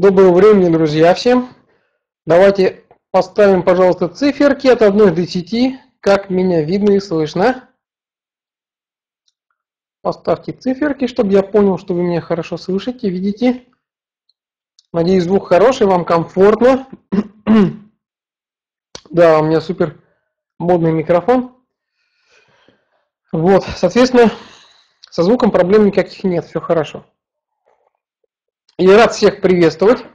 Доброго времени, друзья, всем. Давайте поставим, пожалуйста, циферки от 1 до 10, как меня видно и слышно. Поставьте циферки, чтобы я понял, что вы меня хорошо слышите, видите. Надеюсь, звук хороший, вам комфортно. да, у меня супер модный микрофон. Вот, соответственно, со звуком проблем никаких нет, все хорошо. Я рад всех приветствовать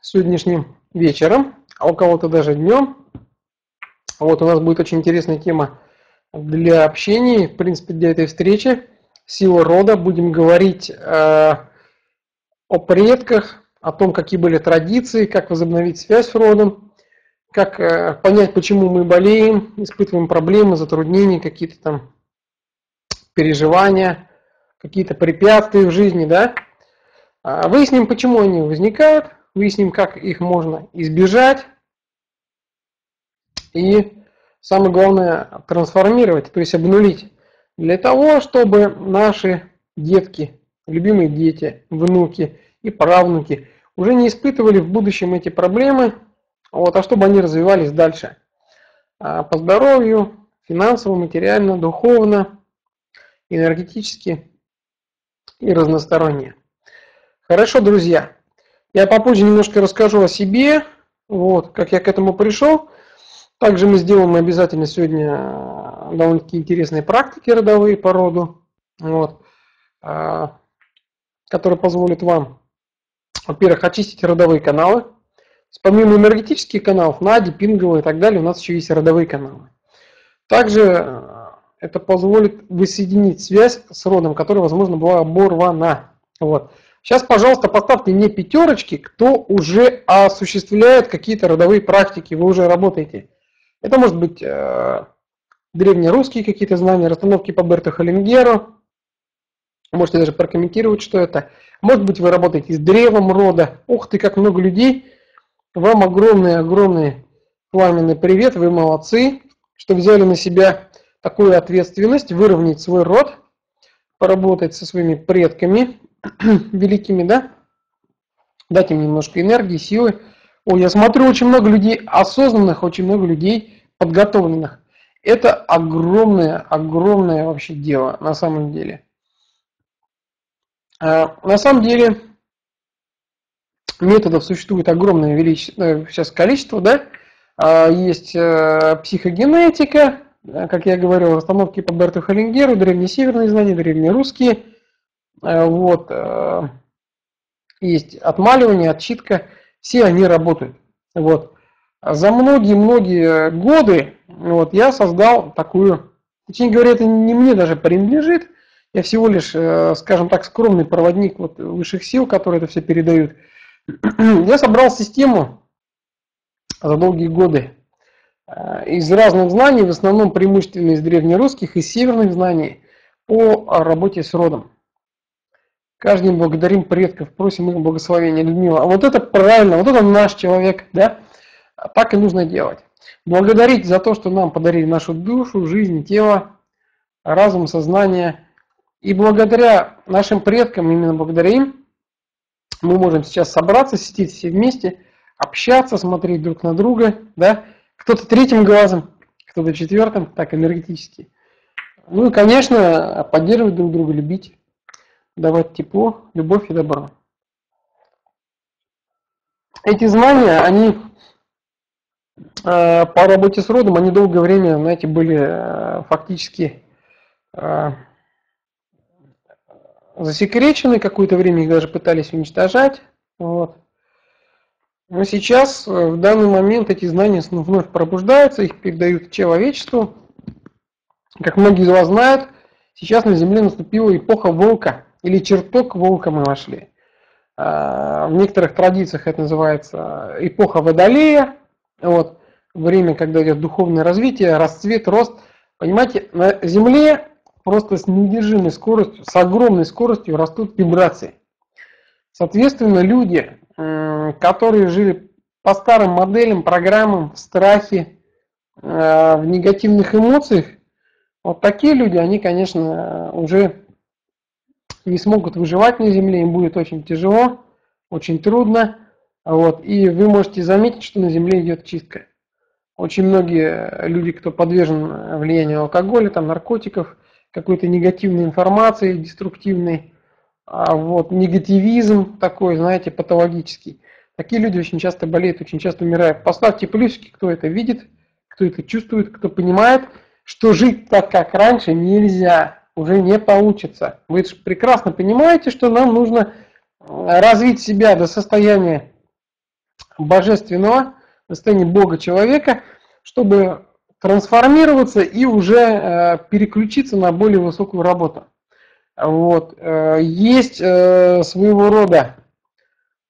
сегодняшним вечером, а у кого-то даже днем. Вот у нас будет очень интересная тема для общения, в принципе, для этой встречи. Сила рода. Будем говорить э, о предках, о том, какие были традиции, как возобновить связь с родом, как э, понять, почему мы болеем, испытываем проблемы, затруднения, какие-то там переживания, какие-то препятствия в жизни, да. А, выясним, почему они возникают, выясним, как их можно избежать. И самое главное, трансформировать, то есть обнулить. Для того, чтобы наши детки, любимые дети, внуки и правнуки уже не испытывали в будущем эти проблемы, вот, а чтобы они развивались дальше а, по здоровью, финансово, материально, духовно, энергетически и разносторонне. Хорошо, друзья. Я попозже немножко расскажу о себе, вот, как я к этому пришел. Также мы сделаем обязательно сегодня э, довольно-таки интересные практики родовые по роду, вот, а, которые позволят вам, во-первых, очистить родовые каналы. Помимо энергетических каналов, нади, пинговые и так далее, у нас еще есть родовые каналы. Также э, это позволит воссоединить связь с родом, которая, возможно, была оборвана. Вот. Сейчас, пожалуйста, поставьте мне пятерочки, кто уже осуществляет какие-то родовые практики, вы уже работаете. Это может быть э, древнерусские какие-то знания, расстановки по Берту Холлингеру. Можете даже прокомментировать, что это. Может быть, вы работаете с древом рода. Ух ты, как много людей. Вам огромный-огромный пламенный привет, вы молодцы, что взяли на себя такую ответственность, выровнять свой род, поработать со своими предками, великими, да, дать им немножко энергии, силы. Ой, я смотрю очень много людей осознанных, очень много людей подготовленных. Это огромное, огромное вообще дело на самом деле. А, на самом деле методов существует огромное э, сейчас количество, да. А, есть э, психогенетика, как я говорил, расстановки по Берту Холлингеру, древнесеверные знания, древнерусские – Э, вот, э, есть отмаливание, отчитка, все они работают. Вот. За многие-многие годы вот, я создал такую, точнее говоря, это не мне даже принадлежит, я всего лишь, э, скажем так, скромный проводник вот высших сил, которые это все передают. Я собрал систему за долгие годы из разных знаний, в основном преимущественно из древнерусских и северных знаний по работе с родом. Каждый благодарим предков, просим их благословения, Людмила. А вот это правильно, вот это наш человек, да? Так и нужно делать. Благодарить за то, что нам подарили нашу душу, жизнь, тело, разум, сознание. И благодаря нашим предкам, именно благодаря им, мы можем сейчас собраться, сидеть все вместе, общаться, смотреть друг на друга, да? Кто-то третьим глазом, кто-то четвертым, так энергетически. Ну и, конечно, поддерживать друг друга, любить давать тепло, любовь и добро. Эти знания, они э, по работе с родом, они долгое время, знаете, были э, фактически э, засекречены, какое-то время их даже пытались уничтожать. Вот. Но сейчас, в данный момент, эти знания вновь пробуждаются, их передают человечеству. Как многие из вас знают, сейчас на Земле наступила эпоха волка – или чертог волка мы вошли. А, в некоторых традициях это называется эпоха Водолея. Вот, время, когда идет духовное развитие, расцвет, рост. Понимаете, на Земле просто с недержимой скоростью, с огромной скоростью растут вибрации. Соответственно, люди, которые жили по старым моделям, программам, в страхе, а, в негативных эмоциях, вот такие люди, они, конечно, уже не смогут выживать на Земле, им будет очень тяжело, очень трудно. Вот, и вы можете заметить, что на Земле идет чистка. Очень многие люди, кто подвержен влиянию алкоголя, там, наркотиков, какой-то негативной информации, деструктивной, а вот, негативизм такой, знаете, патологический. Такие люди очень часто болеют, очень часто умирают. Поставьте плюсики, кто это видит, кто это чувствует, кто понимает, что жить так, как раньше, нельзя, уже не получится. Вы же прекрасно понимаете, что нам нужно развить себя до состояния божественного, до состояния Бога человека, чтобы трансформироваться и уже э, переключиться на более высокую работу. Вот. Э, есть э, своего рода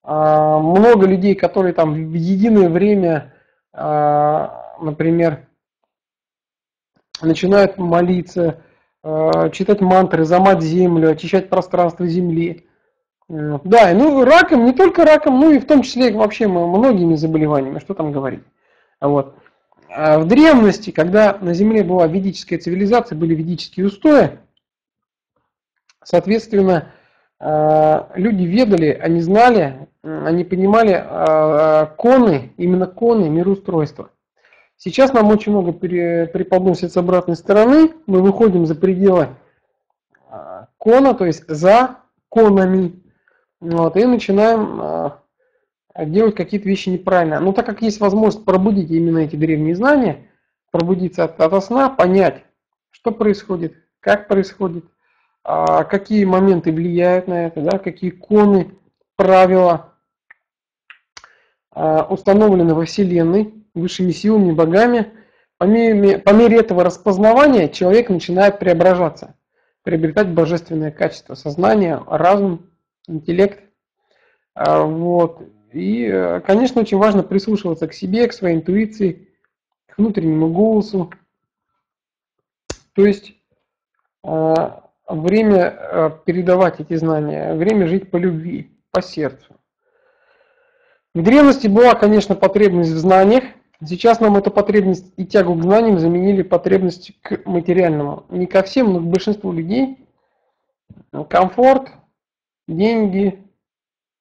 много людей, которые там в единое время, например, начинают молиться, читать мантры, за мать землю, очищать пространство земли. Да, ну раком, не только раком, ну и в том числе вообще многими заболеваниями, что там говорить. Вот. А в древности, когда на Земле была ведическая цивилизация, были ведические устои, соответственно, а, люди ведали, они знали, они понимали коны, именно коны мироустройства. Сейчас нам очень много преподносят с обратной стороны, мы выходим за пределы кона, то есть за конами, вот, и начинаем делать какие-то вещи неправильно. Но так как есть возможность пробудить именно эти древние знания, пробудиться от, от сна, понять, что происходит, как происходит, а, какие моменты влияют на это, да, какие коны, правила а, установлены во Вселенной, высшими силами, богами. По мере, по мере этого распознавания человек начинает преображаться, приобретать божественное качество, сознание, разум, интеллект. А, вот. И, конечно, очень важно прислушиваться к себе, к своей интуиции, к внутреннему голосу. То есть э, время э, передавать эти знания, время жить по любви, по сердцу. В древности была, конечно, потребность в знаниях. Сейчас нам эту потребность и тягу к знаниям заменили потребность к материальному. Не ко всем, но к большинству людей. Комфорт, деньги,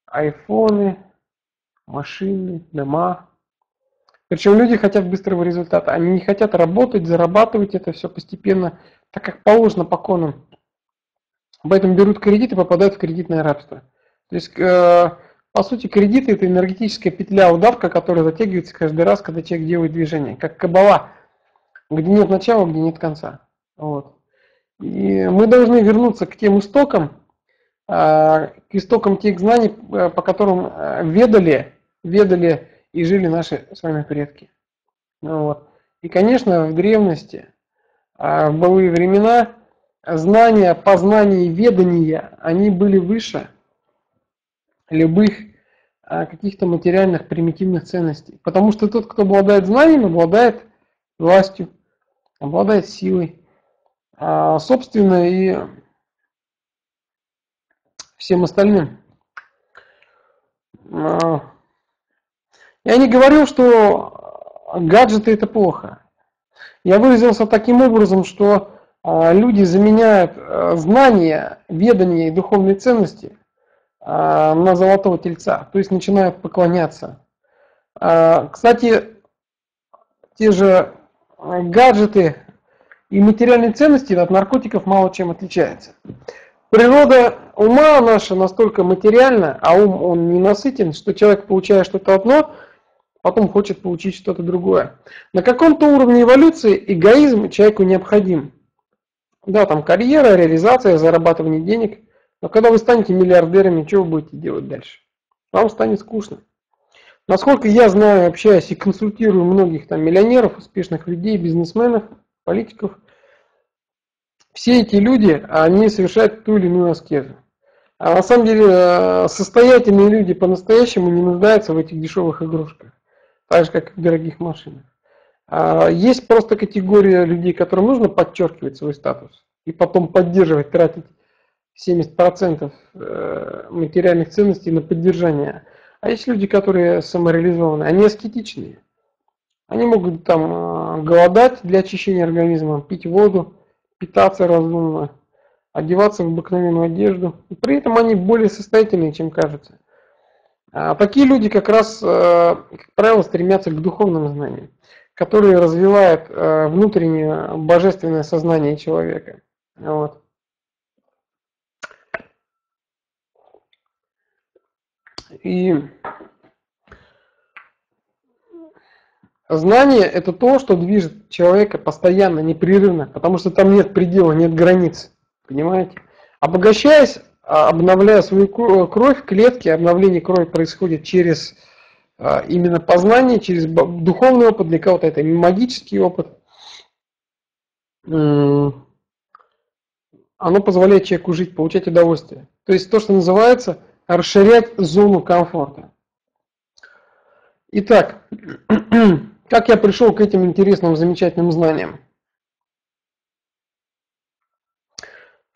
айфоны, машины, дома. Причем люди хотят быстрого результата. Они не хотят работать, зарабатывать это все постепенно, так как положено по конам. Поэтому берут кредит и попадают в кредитное рабство. То есть, э, по сути, кредиты это энергетическая петля, удавка, которая затягивается каждый раз, когда человек делает движение. Как кабала, где нет начала, где нет конца. Вот. И мы должны вернуться к тем истокам, а, к истокам тех знаний, э, по которым э, ведали, ведали и жили наши с вами предки. Ну вот. И, конечно, в древности, а, в былые времена, знания, познания и ведания, они были выше любых а, каких-то материальных примитивных ценностей. Потому что тот, кто обладает знанием, обладает властью, обладает силой. Собственно, и всем остальным. А, я не говорил, что гаджеты это плохо. Я выразился таким образом, что а, люди заменяют а, знания, ведания и духовные ценности на золотого тельца, то есть начинают поклоняться. Кстати, те же гаджеты и материальные ценности от наркотиков мало чем отличаются. Природа ума наша настолько материальна, а ум он ненасытен, что человек, получая что-то одно, потом хочет получить что-то другое. На каком-то уровне эволюции эгоизм человеку необходим. Да, там карьера, реализация, зарабатывание денег. Но когда вы станете миллиардерами, что вы будете делать дальше? Вам станет скучно. Насколько я знаю, общаюсь и консультирую многих там миллионеров, успешных людей, бизнесменов, политиков – все эти люди, они совершают ту или иную аскезу. А на самом деле э, состоятельные люди по-настоящему не нуждаются в этих дешевых игрушках, так же как и в дорогих машинах. А есть просто категория людей, которым нужно подчеркивать свой статус и потом поддерживать, тратить 70% э, материальных ценностей на поддержание. А есть люди, которые самореализованы, они аскетичные. Они могут там э, голодать для очищения организма, пить воду, питаться разумно, одеваться в обыкновенную одежду. И при этом они более состоятельные, чем кажется. А такие люди как раз, как правило, стремятся к духовным знаниям, которые развивают внутреннее божественное сознание человека. Вот. И знание – это то, что движет человека постоянно, непрерывно, потому что там нет предела, нет границ. Понимаете? Обогащаясь, а, обновляя свою кровь, клетки, обновление крови происходит через а, именно познание, через духовный опыт, для кого-то это магический опыт. Оно позволяет человеку жить, получать удовольствие. То есть то, что называется – расширять зону комфорта. Итак, как я пришел к этим интересным, замечательным знаниям?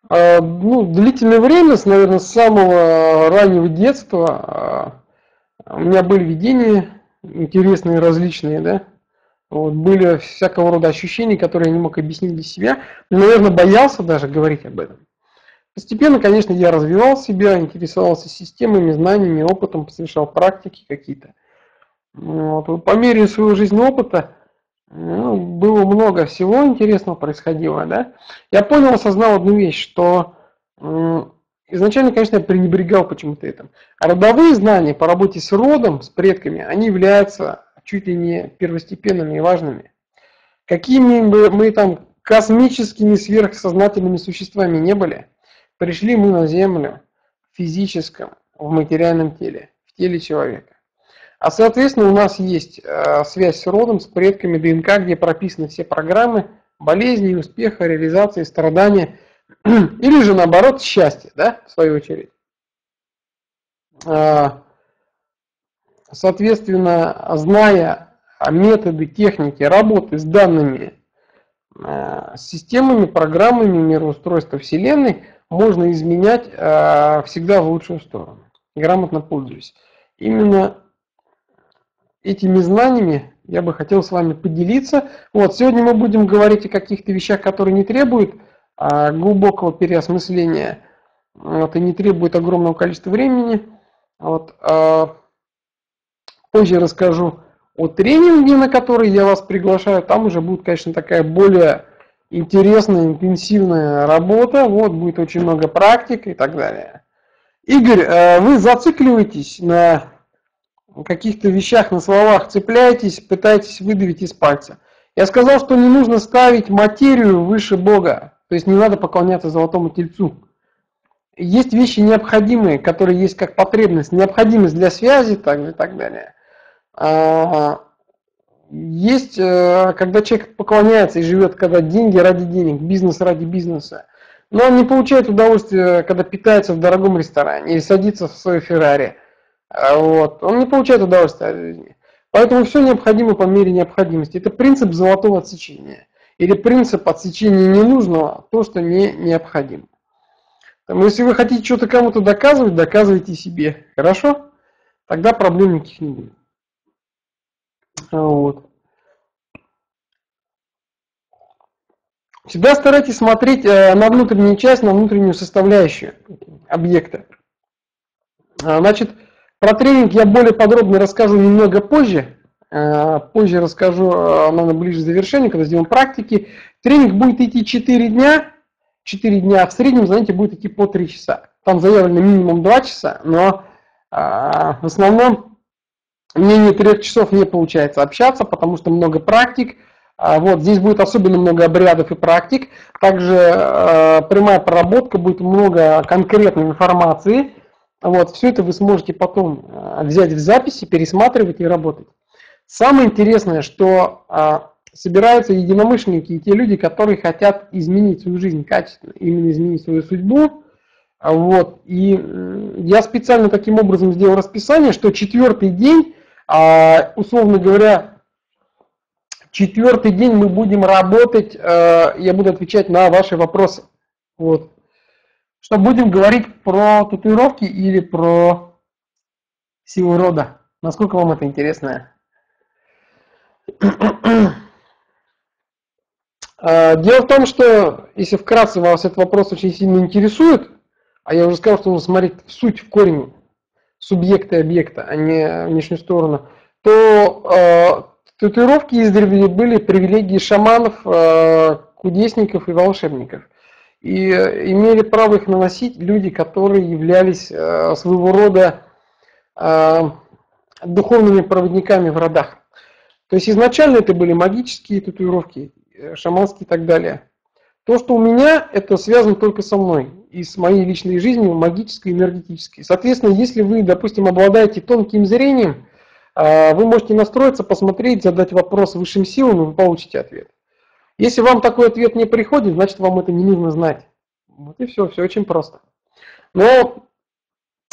А, ну, длительное время, наверное, с самого раннего детства а, у меня были видения интересные, различные, да. Вот, были всякого рода ощущения, которые я не мог объяснить для себя. Но, наверное, боялся даже говорить об этом. Постепенно, конечно, я развивал себя, интересовался системами, знаниями, опытом, совершал практики какие-то. Вот. По мере своего жизненного опыта ну, было много всего интересного происходило. Да? Я понял, осознал одну вещь, что изначально, конечно, я пренебрегал почему-то этим. А родовые знания по работе с родом, с предками, они являются чуть ли не первостепенными и важными. Какими бы мы там космическими сверхсознательными существами не были – Пришли мы на Землю в физическом, в материальном теле, в теле человека. А соответственно у нас есть э, связь с родом, с предками ДНК, где прописаны все программы болезни, успеха, реализации, страдания, или же наоборот счастье, да, в свою очередь. А, соответственно, зная методы, техники работы с данными э, системами, программами мироустройства Вселенной, можно изменять э, всегда в лучшую сторону, грамотно пользуясь. Именно этими знаниями я бы хотел с вами поделиться. Вот, сегодня мы будем говорить о каких-то вещах, которые не требуют а, глубокого переосмысления вот, и не требуют огромного количества времени. Вот, а, позже расскажу о тренинге, на который я вас приглашаю. Там уже будет, конечно, такая более интересная, интенсивная работа, вот будет очень много практик и так далее. Игорь, э, вы зацикливаетесь на каких-то вещах, на словах, цепляетесь, пытаетесь выдавить из пальца. Я сказал, что не нужно ставить материю выше Бога, то есть не надо поклоняться золотому тельцу. Есть вещи необходимые, которые есть как потребность, необходимость для связи так, и так далее. Есть, э, когда человек поклоняется и живет, когда деньги ради денег, бизнес ради бизнеса. Но он не получает удовольствия, когда питается в дорогом ресторане или садится в свой Феррари. А вот. Он не получает удовольствия от жизни. Поэтому все необходимо по мере необходимости. Это принцип золотого отсечения. Или принцип отсечения ненужного, то, что не необходимо. Поэтому, если вы хотите что-то кому-то доказывать, доказывайте себе. Хорошо? Тогда проблем никаких не будет. Вот. Всегда старайтесь смотреть э, на внутреннюю часть, на внутреннюю составляющую объекта. А, значит, про тренинг я более подробно расскажу немного позже. Э, позже расскажу, э, наверное, ближе к завершению, когда сделаем практики. Тренинг будет идти 4 дня. 4 дня, а в среднем занятие будет идти по 3 часа. Там заявлено минимум 2 часа, но в основном менее трех часов не получается общаться, потому что много практик. А, вот здесь будет особенно много обрядов и практик. Также э, прямая проработка, будет много конкретной информации. Вот, все это вы сможете потом э, взять в записи, пересматривать и работать. Самое интересное, что э, собираются единомышленники и те люди, которые хотят изменить свою жизнь качественно, именно изменить свою судьбу. Вот. И я специально таким образом сделал расписание, что четвертый день а, условно говоря, четвертый день мы будем работать, э, я буду отвечать на ваши вопросы. Вот. Что будем говорить про татуировки или про силу рода? Насколько вам это интересно? А, дело в том, что если вкратце вас этот вопрос очень сильно интересует, а я уже сказал, что нужно смотреть суть, в корень субъекта и объекта, а не внешнюю сторону, то э, татуировки издревле были привилегии шаманов, э, кудесников и волшебников. И э, имели право их наносить люди, которые являлись э, своего рода э, духовными проводниками в родах. То есть изначально это были магические татуировки, э, шаманские и так далее. То, что у меня, это связано только со мной и с моей личной жизнью, магической и энергетической. Соответственно, если вы, допустим, обладаете тонким зрением, а, вы можете настроиться, посмотреть, задать вопрос высшим силам, и вы получите ответ. Если вам такой ответ не приходит, значит вам это не нужно знать. Вот и все, все очень просто. Но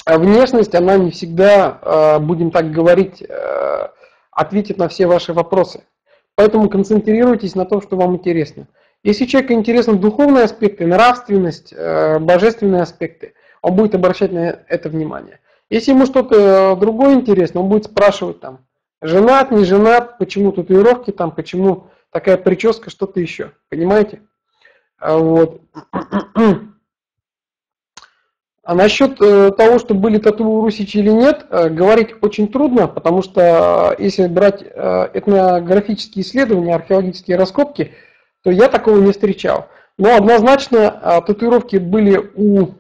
внешность, она не всегда, а, будем так говорить, а, ответит на все ваши вопросы. Поэтому концентрируйтесь на том, что вам интересно. Если человеку интересны духовные аспекты, нравственность, э, божественные аспекты, он будет обращать на это внимание. Если ему что-то другое интересно, он будет спрашивать там, женат, не женат, почему татуировки там, почему такая прическа, что-то еще. Понимаете? А вот. А насчет э, того, что были тату Русичи или нет, э, говорить очень трудно, потому что если брать этнографические исследования, археологические раскопки, то я такого не встречал. Но однозначно а, татуировки были у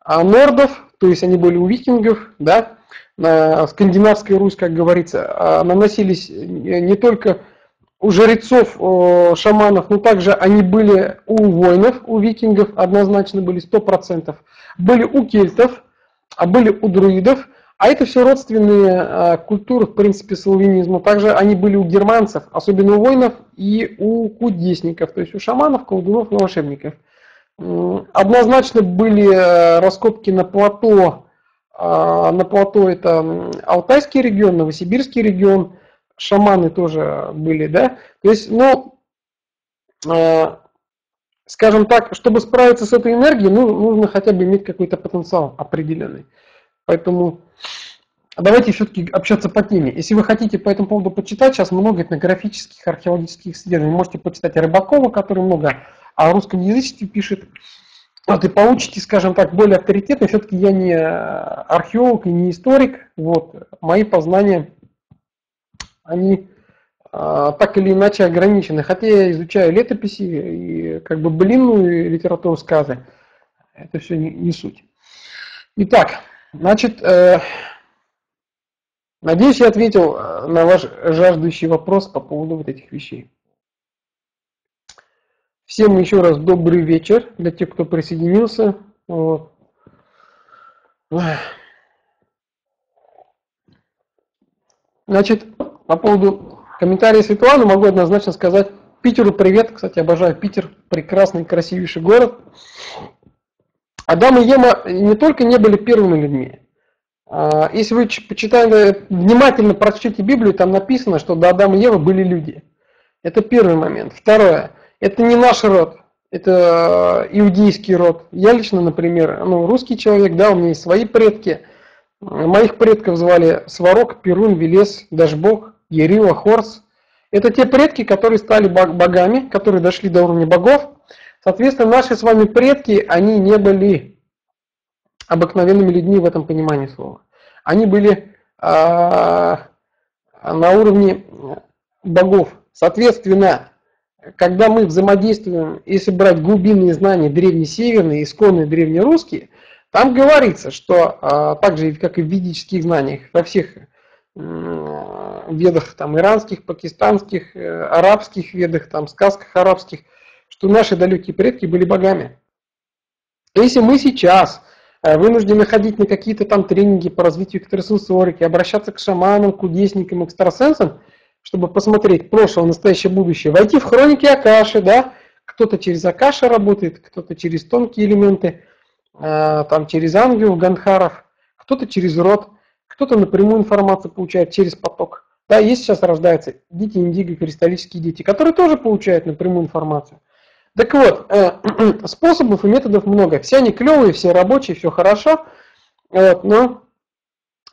а, нордов, то есть они были у викингов, да, на скандинавской Русь, как говорится, а, наносились не только у жрецов, шаманов, но также они были у воинов, у викингов, однозначно были 100%, были у кельтов, а были у друидов, а это все родственные а, культуры, в принципе, славянизму. Также они были у германцев, особенно у воинов и у кудесников, то есть у шаманов, колдунов и волшебников. Однозначно были э, раскопки на плато, а, на плато это Алтайский регион, Новосибирский регион, шаманы тоже были, да. То есть, ну, э, скажем так, чтобы справиться с этой энергией, ну, нужно хотя бы иметь какой-то потенциал определенный. Поэтому давайте все-таки общаться по теме. Если вы хотите по этому поводу почитать, сейчас много этнографических, археологических исследований. Можете почитать Рыбакова, который много о русском язычестве пишет. Вот, и получите, скажем так, более авторитетно. Все-таки я не археолог и не историк. Вот, мои познания, они а, так или иначе ограничены. Хотя я изучаю летописи и как бы блинную литературу сказы. Это все не, не суть. Итак, Значит, э, надеюсь, я ответил э, на ваш жаждущий вопрос по поводу вот этих вещей. Всем еще раз добрый вечер для тех, кто присоединился. Вот. Значит, по поводу комментария Светланы могу однозначно сказать Питеру привет. Кстати, обожаю Питер. Прекрасный, красивейший город. Адам и Ема не только не были первыми людьми. А, если вы почитаете, внимательно прочтите Библию, там написано, что до Адама и Евы были люди. Это первый момент. Второе. Это не наш род, это иудейский род. Я лично, например, ну, русский человек, да, у меня есть свои предки. Моих предков звали Сварог, Перун, Велес, Дашбог, Ерила, Хорс. Это те предки, которые стали богами, которые дошли до уровня богов. Соответственно, наши с вами предки, они не были обыкновенными людьми в этом понимании слова. Они были э, на уровне богов. Соответственно, когда мы взаимодействуем, если брать глубинные знания древнесеверные, исконные древнерусские, там говорится, что э, так же, как и в ведических знаниях, во всех ведах там, иранских, пакистанских, э, арабских ведах, там, сказках арабских – что наши далекие предки были богами. Если мы сейчас э, вынуждены ходить на какие-то там тренинги по развитию экстрасенсорики, обращаться к шаманам, кудесникам, экстрасенсам, чтобы посмотреть прошлое, настоящее, будущее, войти в хроники Акаши, да, кто-то через Акаши работает, кто-то через тонкие элементы, э, там через ангелов, ганхаров, кто-то через род, кто-то напрямую информацию получает через поток. Да, есть сейчас рождаются дети индиго, кристаллические дети, которые тоже получают напрямую информацию. Так вот, э, способов и методов много. Все они клевые, все рабочие, все хорошо. Вот, но,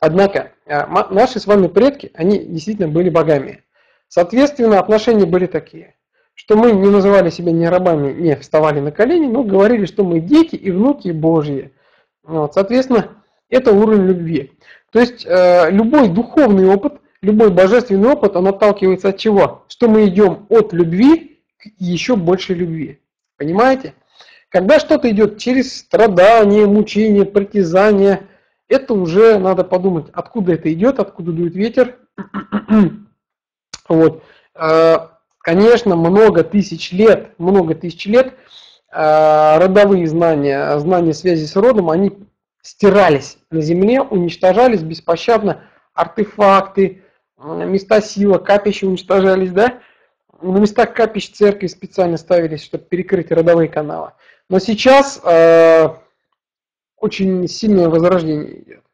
однако, э, наши с вами предки, они действительно были богами. Соответственно, отношения были такие, что мы не называли себя ни рабами, не вставали на колени, но говорили, что мы дети и внуки Божьи. Вот, соответственно, это уровень любви. То есть э, любой духовный опыт, любой божественный опыт, он отталкивается от чего? Что мы идем от любви еще большей любви. Понимаете? Когда что-то идет через страдания, мучения, притязания, это уже надо подумать, откуда это идет, откуда дует ветер. вот. Э, конечно, много тысяч лет, много тысяч лет э, родовые знания, знания связи с родом, они стирались на земле, уничтожались беспощадно, артефакты, места силы, капища уничтожались, да? На местах капищ церкви специально ставились, чтобы перекрыть родовые каналы. Но сейчас э, очень сильное возрождение идет.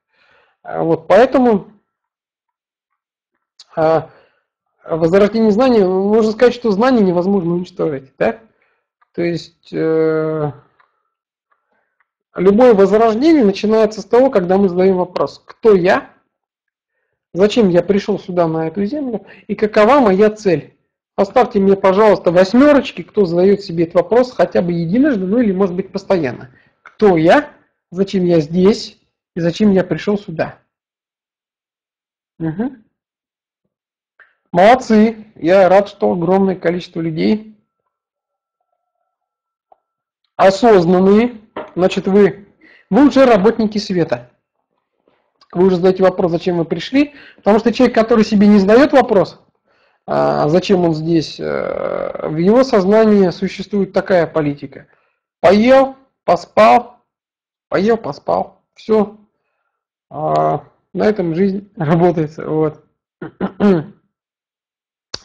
Э, вот поэтому э, возрождение знаний, можно сказать, что знания невозможно уничтожить, да? То есть э, Любое возрождение начинается с того, когда мы задаем вопрос, кто я, зачем я пришел сюда на эту землю и какова моя цель. Поставьте мне, пожалуйста, восьмерочки, кто задает себе этот вопрос хотя бы единожды, ну или может быть постоянно. Кто я, зачем я здесь и зачем я пришел сюда. Угу. Молодцы, я рад, что огромное количество людей осознанные, Значит, вы, вы уже работники света. Вы уже задаете вопрос, зачем вы пришли. Потому что человек, который себе не задает вопрос, зачем он здесь, э, в его сознании существует такая политика. Поел, поспал, поел, поспал. Все. А, на этом жизнь работает. Вот.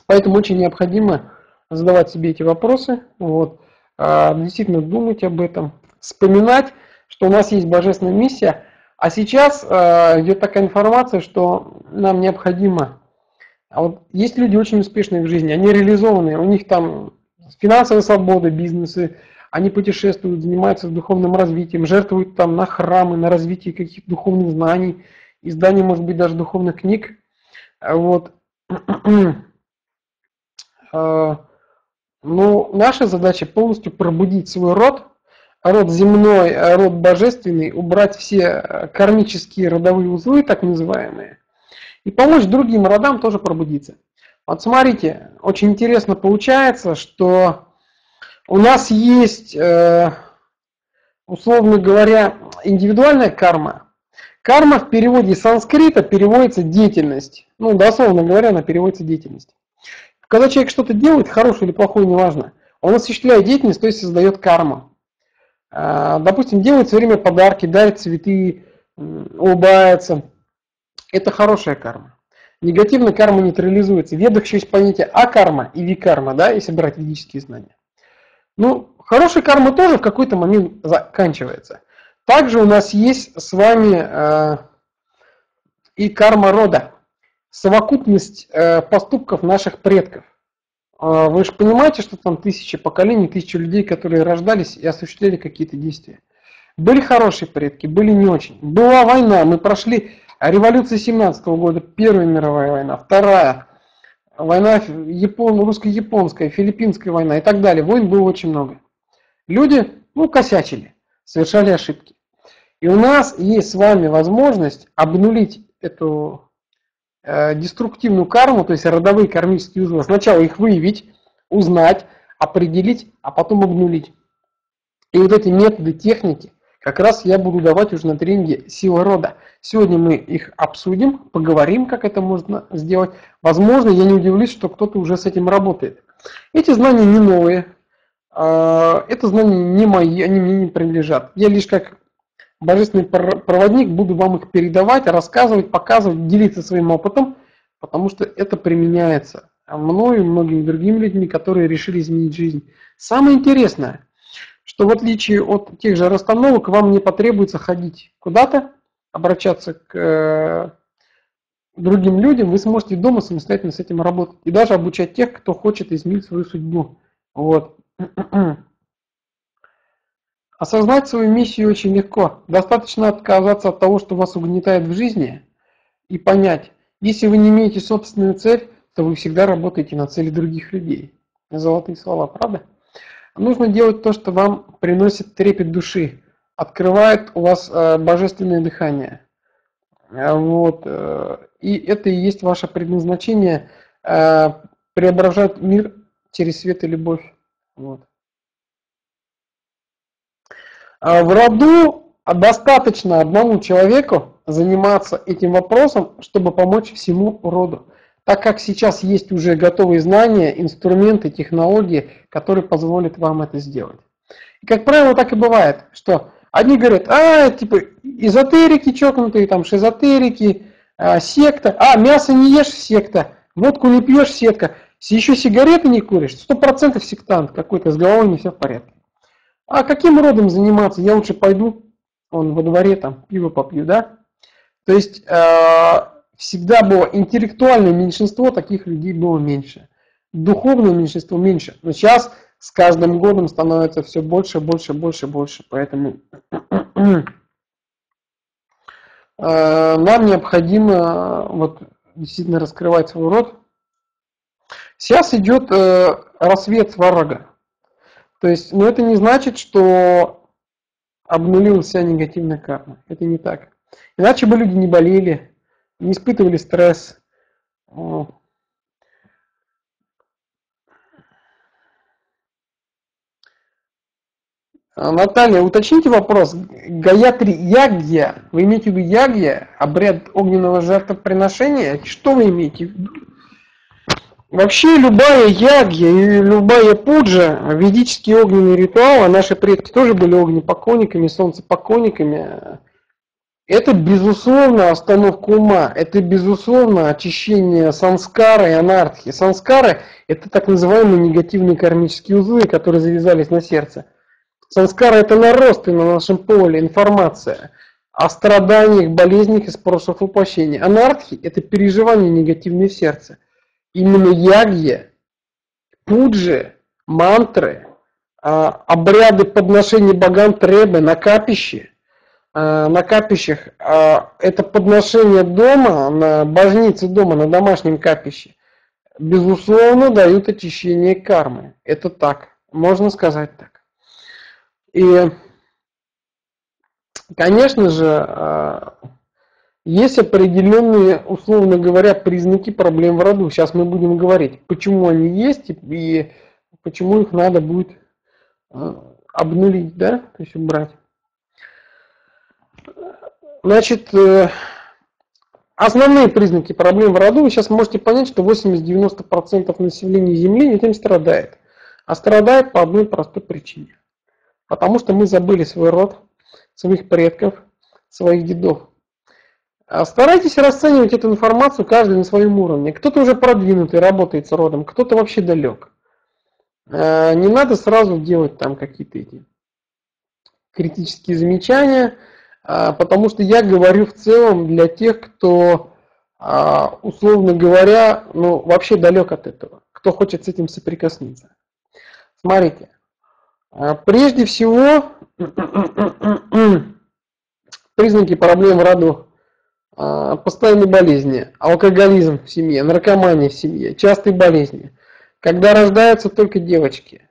Поэтому очень необходимо задавать себе эти вопросы. Вот. А, действительно думать об этом вспоминать, что у нас есть божественная миссия, а сейчас э, идет такая информация, что нам необходимо, а вот есть люди очень успешные в жизни, они реализованные, у них там финансовая свобода, бизнесы, они путешествуют, занимаются духовным развитием, жертвуют там на храмы, на развитие каких-то духовных знаний, издание, может быть, даже духовных книг. Вот. Э, ну, наша задача полностью пробудить свой род, род земной, а род божественный, убрать все э, кармические родовые узлы, так называемые, и помочь другим родам тоже пробудиться. Вот смотрите, очень интересно получается, что у нас есть, э, условно говоря, индивидуальная карма. Карма в переводе санскрита переводится деятельность. Ну, дословно говоря, она переводится деятельность. Когда человек что-то делает, хорошее или плохое, неважно, он осуществляет деятельность, то есть создает карму. А, допустим, делает все время подарки, дарит цветы, улыбается. Это хорошая карма. Негативная карма нейтрализуется. В ведах еще есть понятие а-карма и ви-карма, да, если брать ведические знания. Ну, хорошая карма тоже в какой-то момент заканчивается. Также у нас есть с вами э, и карма рода, совокупность э, поступков наших предков. А, вы же понимаете, что там тысячи поколений, тысячи людей, которые рождались и осуществляли какие-то действия. Были хорошие предки, были не очень. Была война, мы прошли революция 17 -го года, Первая мировая война, Вторая, война Япон, русско-японская, филиппинская война и так далее. Войн было очень много. Люди, ну, косячили, совершали ошибки. И у нас есть с вами возможность обнулить эту Э, деструктивную карму, то есть родовые кармические узлы, сначала их выявить, узнать, определить, а потом обнулить. И вот эти методы, техники, как раз я буду давать уже на тренинге «Сила рода». Сегодня мы их обсудим, поговорим, как это можно сделать. Возможно, я не удивлюсь, что кто-то уже с этим работает. Эти знания не новые, а, это знания не мои, они мне не принадлежат. Я лишь как божественный проводник, буду вам их передавать, рассказывать, показывать, делиться своим опытом, потому что это применяется мною и многими другими людьми, которые решили изменить жизнь. Самое интересное, что в отличие от тех же расстановок, вам не потребуется ходить куда-то, обращаться к э, другим людям, вы сможете дома самостоятельно с этим работать и даже обучать тех, кто хочет изменить свою судьбу. Вот. Осознать свою миссию очень легко. Достаточно отказаться от того, что вас угнетает в жизни, и понять, если вы не имеете собственную цель, то вы всегда работаете на цели других людей. Золотые слова, правда? Нужно делать то, что вам приносит трепет души, открывает у вас э, божественное дыхание. Вот. Э, и это и есть ваше предназначение э, преображать мир через свет и любовь. Вот. А в роду достаточно одному человеку заниматься этим вопросом, чтобы помочь всему роду. Так как сейчас есть уже готовые знания, инструменты, технологии, которые позволят вам это сделать. И как правило так и бывает, что одни говорят, а, типа, эзотерики чокнутые, там, шизотерики, а, секта, а, мясо не ешь, секта, водку не пьешь, сетка, еще сигареты не куришь, сто процентов сектант какой-то, с головой не все в порядке. А каким родом заниматься? Я лучше пойду, он во дворе там пиво попью, да? То есть э, всегда было интеллектуальное меньшинство, таких людей было меньше. Духовное меньшинство меньше. Но сейчас с каждым годом становится все больше, больше, больше, больше. Поэтому э, нам необходимо вот действительно раскрывать свой род. Сейчас идет э, рассвет врага. То есть, но это не значит, что обнулилась вся негативная карма. Это не так. Иначе бы люди не болели, не испытывали стресс. А, Наталья, уточните вопрос. Гаятри Ягья, вы имеете в виду Ягья, обряд огненного жертвоприношения? Что вы имеете в виду? Вообще любая ягья и любая пуджа, ведический огненный ритуал, а наши предки тоже были огнепоклонниками, солнцепоклонниками, это безусловно остановка ума, это безусловно очищение санскара и анархии. Санскары – это так называемые негативные кармические узлы, которые завязались на сердце. Санскара – это наросты на нашем поле, информация о страданиях, болезнях и способах воплощения. Анархия – это переживание негативное в сердце именно ягья, пуджи, мантры, а, обряды подношения богам требы на капище, на капищах, а, это подношение дома, на божнице дома, на домашнем капище, безусловно, дают очищение кармы. Это так, можно сказать так. И, конечно же, есть определенные, условно говоря, признаки проблем в роду. Сейчас мы будем говорить, почему они есть и почему их надо будет э, обнулить, да, то есть убрать. Значит, э, основные признаки проблем в роду, вы сейчас можете понять, что 80-90% населения Земли этим страдает. А страдает по одной простой причине. Потому что мы забыли свой род, своих предков, своих дедов. А старайтесь расценивать эту информацию каждый на своем уровне. Кто-то уже продвинутый, работает с родом, кто-то вообще далек. А, не надо сразу делать там какие-то эти критические замечания, потому что я говорю в целом для тех, кто, условно говоря, ну, вообще далек от этого, кто хочет с этим соприкоснуться. Смотрите, прежде всего, признаки проблем в роду а, постоянные болезни, алкоголизм в семье, наркомания в семье, частые болезни. Когда рождаются только девочки.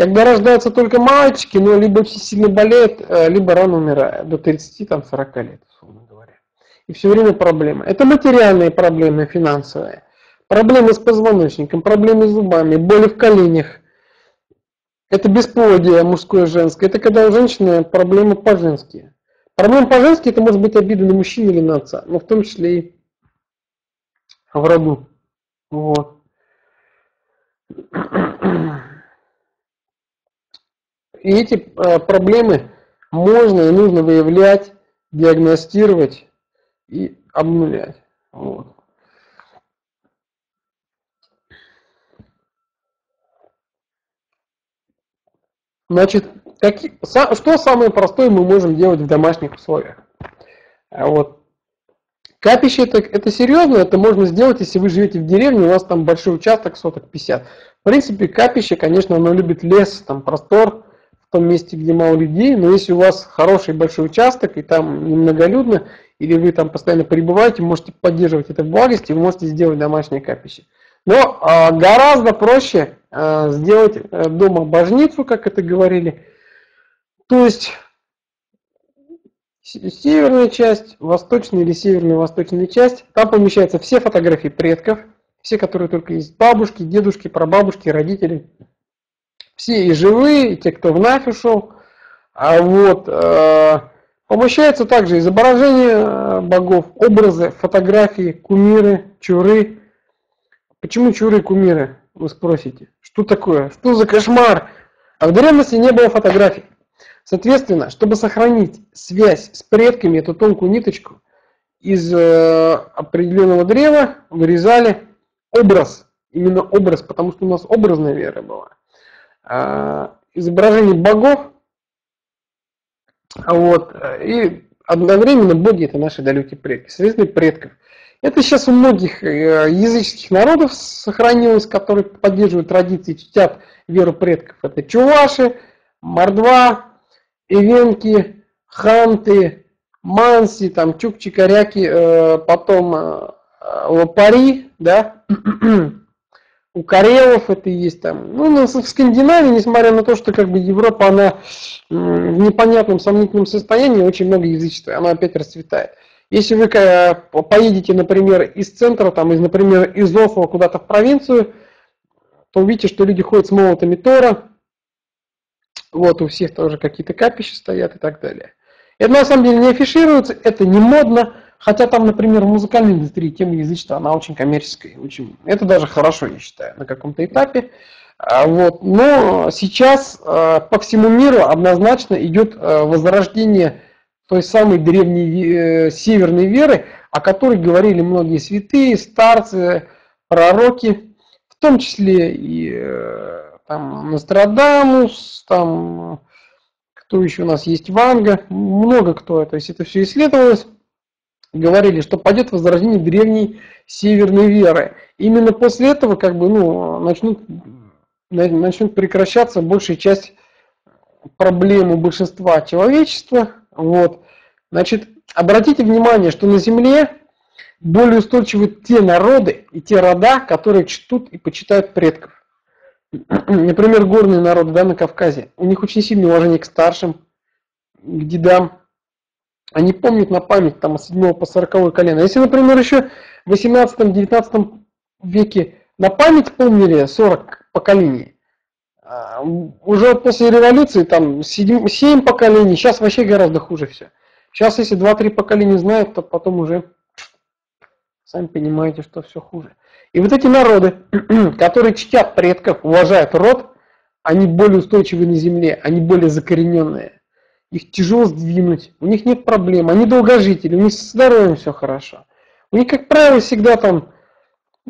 Когда рождаются только мальчики, но либо очень сильно болеют, э, либо рано умирают, до 30-40 лет, условно говоря. И все время проблемы. Это материальные проблемы, финансовые. Проблемы с позвоночником, проблемы с зубами, боли в коленях. Это бесплодие мужское, женское. Это когда у женщины проблемы по-женски. Проблема по-женски это может быть обида на мужчину или на отца, но в том числе и в роду. Вот. И эти э, проблемы можно и нужно выявлять, диагностировать и обнулять. Вот. Значит, Какие, что самое простое мы можем делать в домашних условиях? А вот. Капище это, это серьезно, это можно сделать, если вы живете в деревне, у вас там большой участок, соток 50. В принципе, капище, конечно, оно любит лес, там простор, том месте, где мало людей, но если у вас хороший большой участок и там немноголюдно, или вы там постоянно пребываете, можете поддерживать это в благости, вы можете сделать домашнее капище. Но а, гораздо проще а, сделать а, дома божницу, как это говорили, то есть северная часть, восточная или северная восточная часть. Там помещаются все фотографии предков, все, которые только есть, бабушки, дедушки, прабабушки, родители. Все и живые, и те, кто в нафь ушел. А вот э, помещаются также изображения э, богов, образы, фотографии, кумиры, чуры. Почему чуры и кумиры, вы спросите? Что такое? Что за кошмар? А в древности не было фотографий. Соответственно, чтобы сохранить связь с предками, эту тонкую ниточку, из э, определенного древа вырезали образ, именно образ, потому что у нас образная вера была. А, изображение богов, вот, и одновременно боги это наши далекие предки, соответственно, предков. Это сейчас у многих э, языческих народов сохранилось, которые поддерживают традиции, чтят веру предков. Это чуваши, мордва, ивенки, ханты, манси, там, чукчи, коряки, э, потом э, лопари, да, у карелов это есть там. Ну, в Скандинавии, несмотря на то, что как бы Европа, она в непонятном, сомнительном состоянии, очень много язычества, она опять расцветает. Если вы поедете, например, из центра, там, из, например, из Офла куда-то в провинцию, то увидите, что люди ходят с молотами Тора, вот у всех тоже какие-то капища стоят и так далее. Это на самом деле не афишируется, это не модно, хотя там, например, в музыкальной индустрии тема язычества, она очень коммерческая. Очень, это даже хорошо, я считаю, на каком-то этапе. А, вот. Но сейчас а, по всему миру однозначно идет а, возрождение той самой древней э, северной веры, о которой говорили многие святые, старцы, пророки, в том числе и э, там Нострадамус, там кто еще у нас есть, Ванга, много кто, то есть это все исследовалось, говорили, что пойдет возрождение древней северной веры. Именно после этого как бы, ну, начнут, начнут прекращаться большая часть проблем у большинства человечества, вот. Значит, обратите внимание, что на Земле более устойчивы те народы и те рода, которые чтут и почитают предков. Например, горные народы да, на Кавказе. У них очень сильное уважение к старшим, к дедам. Они помнят на память там, от 7 по 40 колено. Если, например, еще в 18-19 веке на память помнили 40 поколений, а, уже после революции там 7, 7 поколений, сейчас вообще гораздо хуже все. Сейчас, если 2-3 поколения знают, то потом уже сами понимаете, что все хуже. И вот эти народы, которые чтят предков, уважают род, они более устойчивы на земле, они более закорененные. Их тяжело сдвинуть, у них нет проблем, они долгожители, у них с здоровьем все хорошо. У них, как правило, всегда там,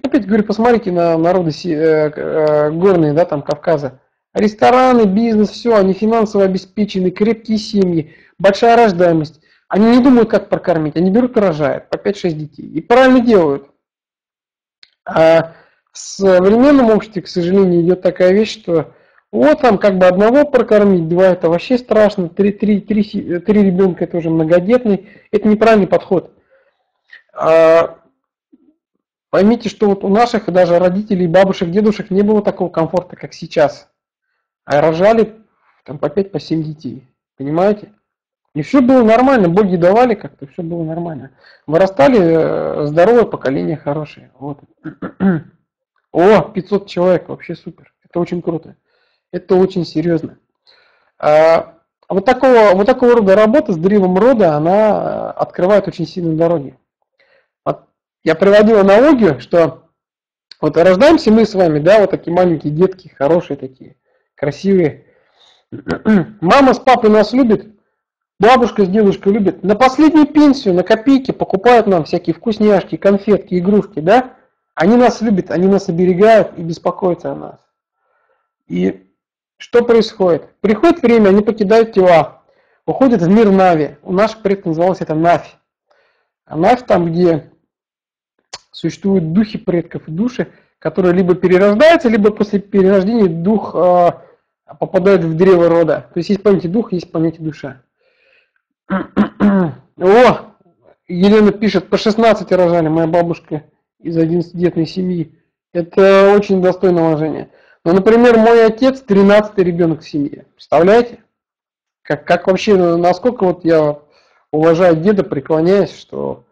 опять говорю, посмотрите на народы э, э, горные, да, там Кавказа. Рестораны, бизнес, все, они финансово обеспечены, крепкие семьи, большая рождаемость. Они не думают, как прокормить, они берут и рожают по 5-6 детей. И правильно делают. А в современном обществе, к сожалению, идет такая вещь, что вот там как бы одного прокормить, два это вообще страшно, три, три, три, три ребенка это уже многодетный. Это неправильный подход. А, поймите, что вот у наших даже родителей, бабушек, дедушек не было такого комфорта, как сейчас. А рожали там по 5, по 7 детей. Понимаете? И все было нормально, боги давали как-то, все было нормально. Вырастали э, здоровое поколение хорошее. Вот. О, 500 человек, вообще супер. Это очень круто. Это очень серьезно. А, вот, такого, вот такого рода работа с древом рода, она открывает очень сильные дороги. Вот я приводил аналогию, что вот рождаемся мы с вами, да, вот такие маленькие детки, хорошие такие, красивые. Мама с папой нас любит, Бабушка с дедушкой любят на последнюю пенсию, на копейки покупают нам всякие вкусняшки, конфетки, игрушки, да? Они нас любят, они нас оберегают и беспокоятся о нас. И что происходит? Приходит время, они покидают тела, уходят в мир Нави. У наших предков называлось это Навь. А Навь там, где существуют духи предков и души, которые либо перерождаются, либо после перерождения дух э, попадает в древо рода. То есть есть понятие духа, есть понятие душа. О, Елена пишет, по 16 рожали моя бабушка из 11-детной семьи. Это очень достойное уважение. Но, например, мой отец 13 ребенок в семье. Представляете? Как, как вообще, насколько вот я уважая деда, преклоняясь, что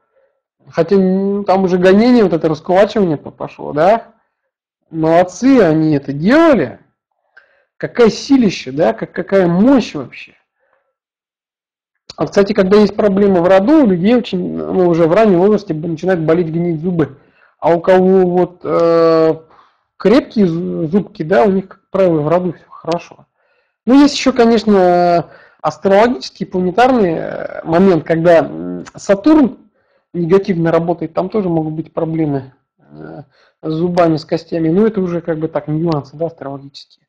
хотя там уже гонение, вот это раскулачивание пошло, да, но отцы, они это делали, какая силища, да, как, какая мощь вообще. А, кстати, когда есть проблемы в роду, у людей очень, ну, уже в раннем возрасте начинают болеть, гнить зубы. А у кого вот э, крепкие зубки, да, у них, как правило, в роду все хорошо. Ну, есть еще, конечно, астрологический планетарный э, момент, когда Сатурн негативно работает, там тоже могут быть проблемы э, с зубами, с костями. Но это уже как бы так нюансы, да, астрологические.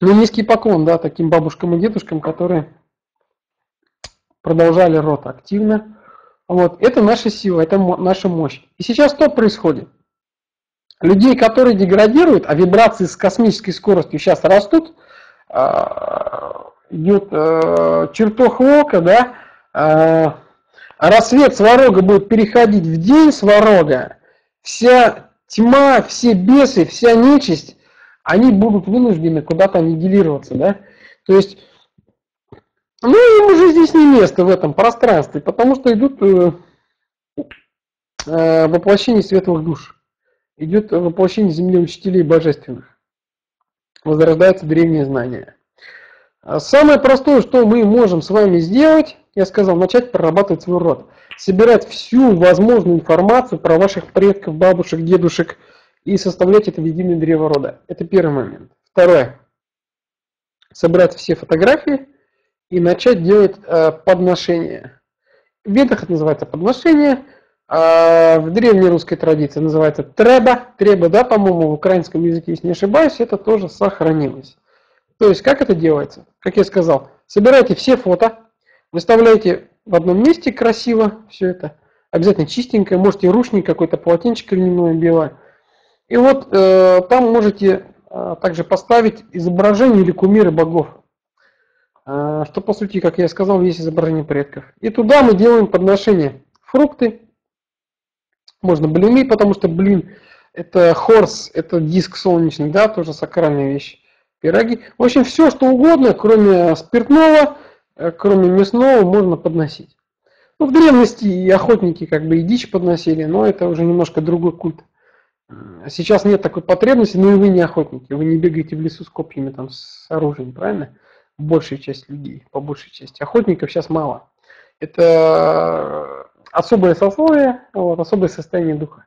Ну, низкий поклон, да, таким бабушкам и дедушкам, которые продолжали рот активно. Вот, это наша сила, это наша мощь. И сейчас что происходит? Людей, которые деградируют, а вибрации с космической скоростью сейчас растут, а, идет э, чертог да, а, рассвет сварога будет переходить в день сварога, вся тьма, все бесы, вся нечисть, они будут вынуждены куда-то аннигилироваться, да, то есть ну, им уже здесь не место в этом пространстве, потому что идут э, э, воплощение светлых душ. Идет воплощение земли учителей божественных. Возрождается древние знания. А самое простое, что мы можем с вами сделать, я сказал, начать прорабатывать свой род. Собирать всю возможную информацию про ваших предков, бабушек, дедушек и составлять это в единое древо рода. Это первый момент. Второе. Собрать все фотографии, и начать делать э, подношения. В ведах это называется подношение, в древней русской традиции называется треба. Треба, да, по-моему, в украинском языке, если не ошибаюсь, это тоже сохранилось. То есть, как это делается? Как я сказал, собирайте все фото, выставляйте в одном месте красиво все это, обязательно чистенькое, можете рушник какой-то, полотенчик льняное белое. И вот э, там можете э, также поставить изображение или кумиры богов. А, что по сути, как я сказал, есть изображение предков. И туда мы делаем подношение. Фрукты, можно блины, потому что блин это хорс, это диск солнечный, да, тоже сакральная вещь. Пироги. В общем, все, что угодно, кроме спиртного, э, кроме мясного, можно подносить. Ну, в древности и охотники как бы и дичь подносили, но это уже немножко другой культ. Сейчас нет такой потребности, но и вы не охотники, вы не бегаете в лесу с копьями, там, с оружием, правильно? большая часть людей, по большей части. Охотников сейчас мало. Это особое сословие, вот, особое состояние духа.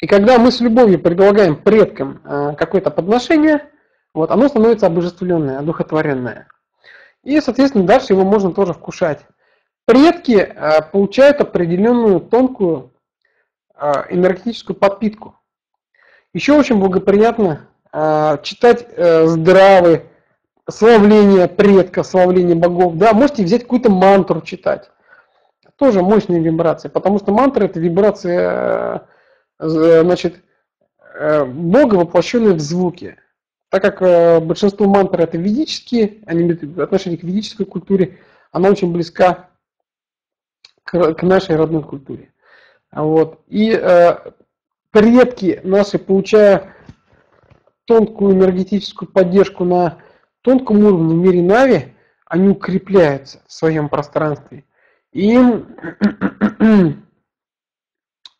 И когда мы с любовью предлагаем предкам э, какое-то подношение, вот, оно становится обожествленное, одухотворенное. И, соответственно, дальше его можно тоже вкушать. Предки э, получают определенную тонкую э, энергетическую подпитку. Еще очень благоприятно читать здравые славление предков, славление богов, да, можете взять какую-то мантру читать. Тоже мощные вибрации, потому что мантра это вибрация, э, значит, э, Бога, воплощенные в звуке. Так как большинство мантр это ведические, они имеют отношение к ведической культуре, она очень близка к, к нашей родной культуре. Вот. И э, предки наши, получая тонкую энергетическую поддержку на тонком уровне в мире Нави, они укрепляются в своем пространстве. И им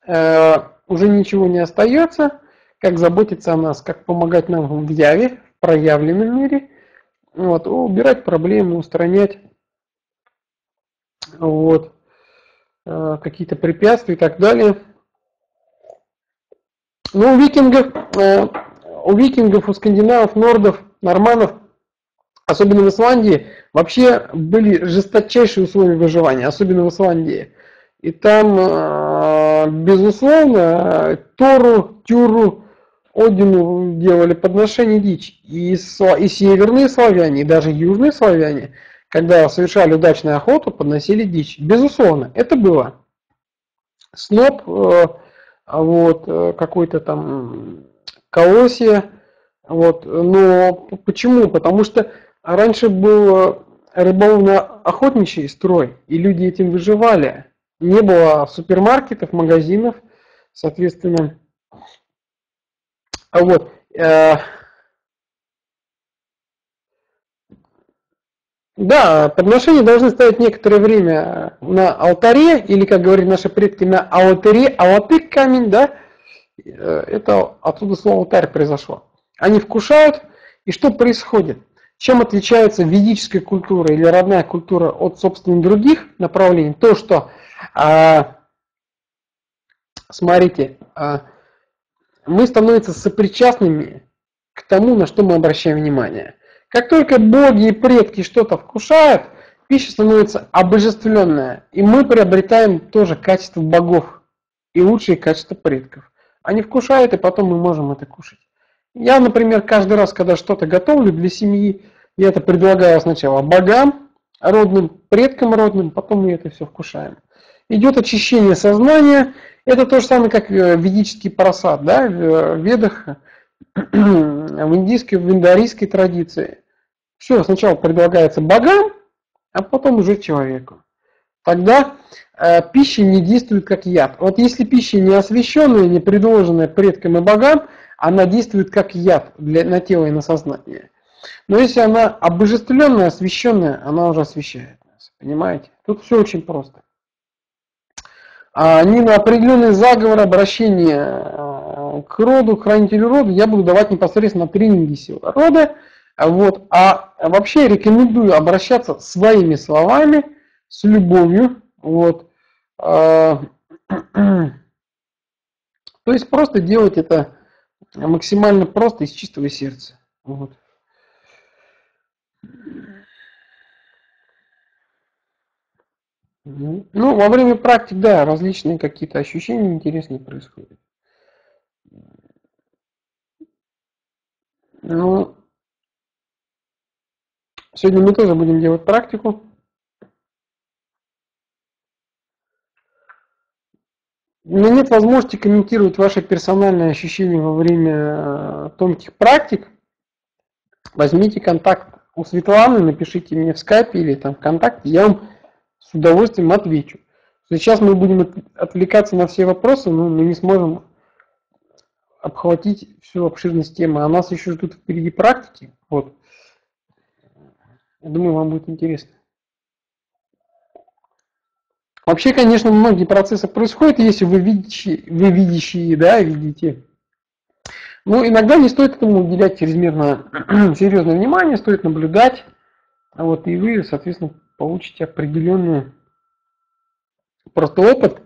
э, уже ничего не остается, как заботиться о нас, как помогать нам в Яве, в проявленном мире, вот, убирать проблемы, устранять вот, э, какие-то препятствия и так далее. Ну, у викингов э, у викингов, у скандинавов, нордов, норманов, особенно в Исландии, вообще были жесточайшие условия выживания, особенно в Исландии. И там, э, безусловно, Тору, Тюру, Одину делали подношение дичь. И, и северные славяне, и даже южные славяне, когда совершали удачную охоту, подносили дичь. Безусловно, это было. Сноп, э, вот, э, какой-то там колосья. Вот. Но почему? Потому что раньше был рыболовно-охотничий строй, и люди этим выживали. Не было супермаркетов, магазинов, соответственно. Вот. Э, Да, подношения должны стоять некоторое время на алтаре, или, как говорят наши предки, на алтаре, алтык камень, да, э, это отсюда слово алтарь произошло. Они вкушают, и что происходит? Чем отличается ведическая культура или родная культура от, собственно, других направлений? То, что, а, смотрите, а, мы становимся сопричастными к тому, на что мы обращаем внимание. Как только боги и предки что-то вкушают, пища становится обожествленная, и мы приобретаем тоже качество богов и лучшие качества предков. Они вкушают, и потом мы можем это кушать. Я, например, каждый раз, когда что-то готовлю для семьи, я это предлагаю сначала богам, родным, предкам родным, потом мы это все вкушаем. Идет очищение сознания. Это то же самое, как э, ведический просад, да, в э, ведах, в индийской, в индорийской традиции. Все сначала предлагается богам, а потом уже человеку. Тогда э, пища не действует как яд. Вот если пища не освященная, не предложенная предкам и богам, она действует как яд для, на тело и на сознание. Но если она обожествленная, освященная, она уже освещает нас. Понимаете? Тут все очень просто. А не на определенный заговор обращения э, к роду, к хранителю рода я буду давать непосредственно на тренинги силы рода. Вот. А вообще рекомендую обращаться своими словами, с любовью. Вот. А, то есть просто делать это максимально просто из чистого сердца. Вот. Ну, во время практик, да, различные какие-то ощущения интересные происходят. Ну, сегодня мы тоже будем делать практику. Меня нет возможности комментировать ваши персональные ощущения во время э, тонких практик. Возьмите контакт у Светланы, напишите мне в скайпе или там ВКонтакте, я вам с удовольствием отвечу. Сейчас мы будем отвлекаться на все вопросы, но мы не сможем обхватить всю обширность темы. А нас еще ждут впереди практики. Вот. Я думаю, вам будет интересно. Вообще, конечно, многие процессы происходят, если вы видите, вы видящие, да, видите. Но иногда не стоит этому уделять чрезмерно серьезное внимание, стоит наблюдать. Вот, и вы, соответственно, получите определенный просто опыт.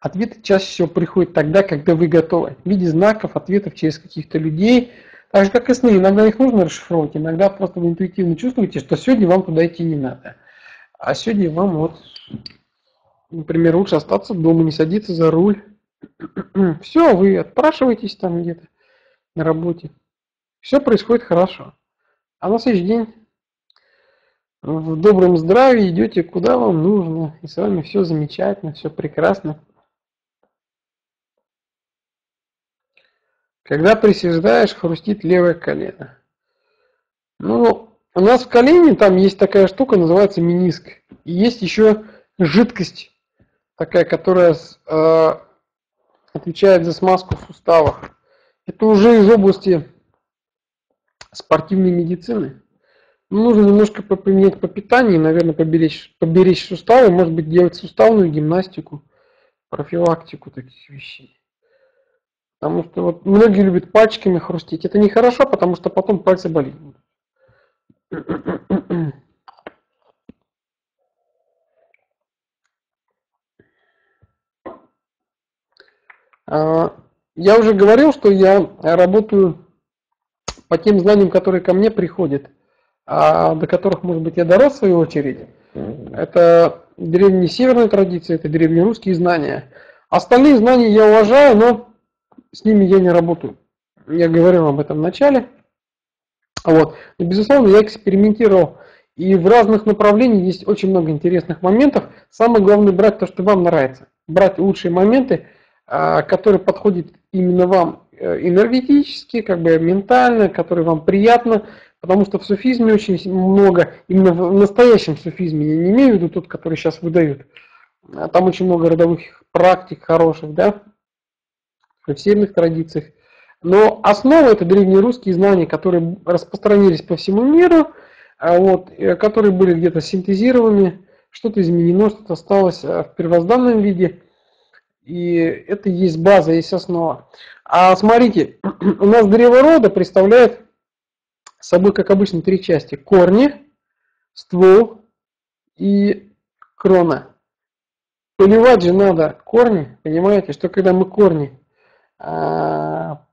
Ответы чаще всего приходят тогда, когда вы готовы. В виде знаков, ответов через каких-то людей. Так же, как и сны. Иногда их нужно расшифровать, иногда просто вы интуитивно чувствуете, что сегодня вам туда идти не надо. А сегодня вам вот Например, лучше остаться дома, не садиться за руль. Все, вы отпрашиваетесь там где-то на работе. Все происходит хорошо. А на следующий день в добром здравии идете куда вам нужно. И с вами все замечательно, все прекрасно. Когда присуждаешь, хрустит левое колено. Ну, у нас в колене там есть такая штука, называется миниск. И есть еще жидкость такая, которая э, отвечает за смазку в суставах. Это уже из области спортивной медицины. Нужно немножко поменять по питанию, наверное, поберечь, поберечь суставы, может быть, делать суставную гимнастику, профилактику таких вещей. Потому что вот многие любят пальчиками хрустить. Это нехорошо, потому что потом пальцы болеют. А, я уже говорил, что я работаю по тем знаниям, которые ко мне приходят, а до которых, может быть, я дорос в свою очередь. Это древние северные традиции, это древнерусские знания. Остальные знания я уважаю, но с ними я не работаю. Я говорил об этом в начале. Вот. И, безусловно, я экспериментировал. И в разных направлениях есть очень много интересных моментов. Самое главное брать то, что вам нравится. Брать лучшие моменты – а, который подходит именно вам э, энергетически, как бы ментально, который вам приятно, потому что в суфизме очень много, именно в настоящем суфизме, я не имею в виду тот, который сейчас выдают, а там очень много родовых практик хороших, да, в северных традициях. Но основа это древнерусские знания, которые распространились по всему миру, а вот, которые были где-то синтезированы, что-то изменено, что-то осталось в первозданном виде. И это есть база, есть основа. А смотрите, у нас древо рода представляет собой, как обычно, три части. Корни, ствол и крона. Поливать же надо корни, понимаете, что когда мы корни а,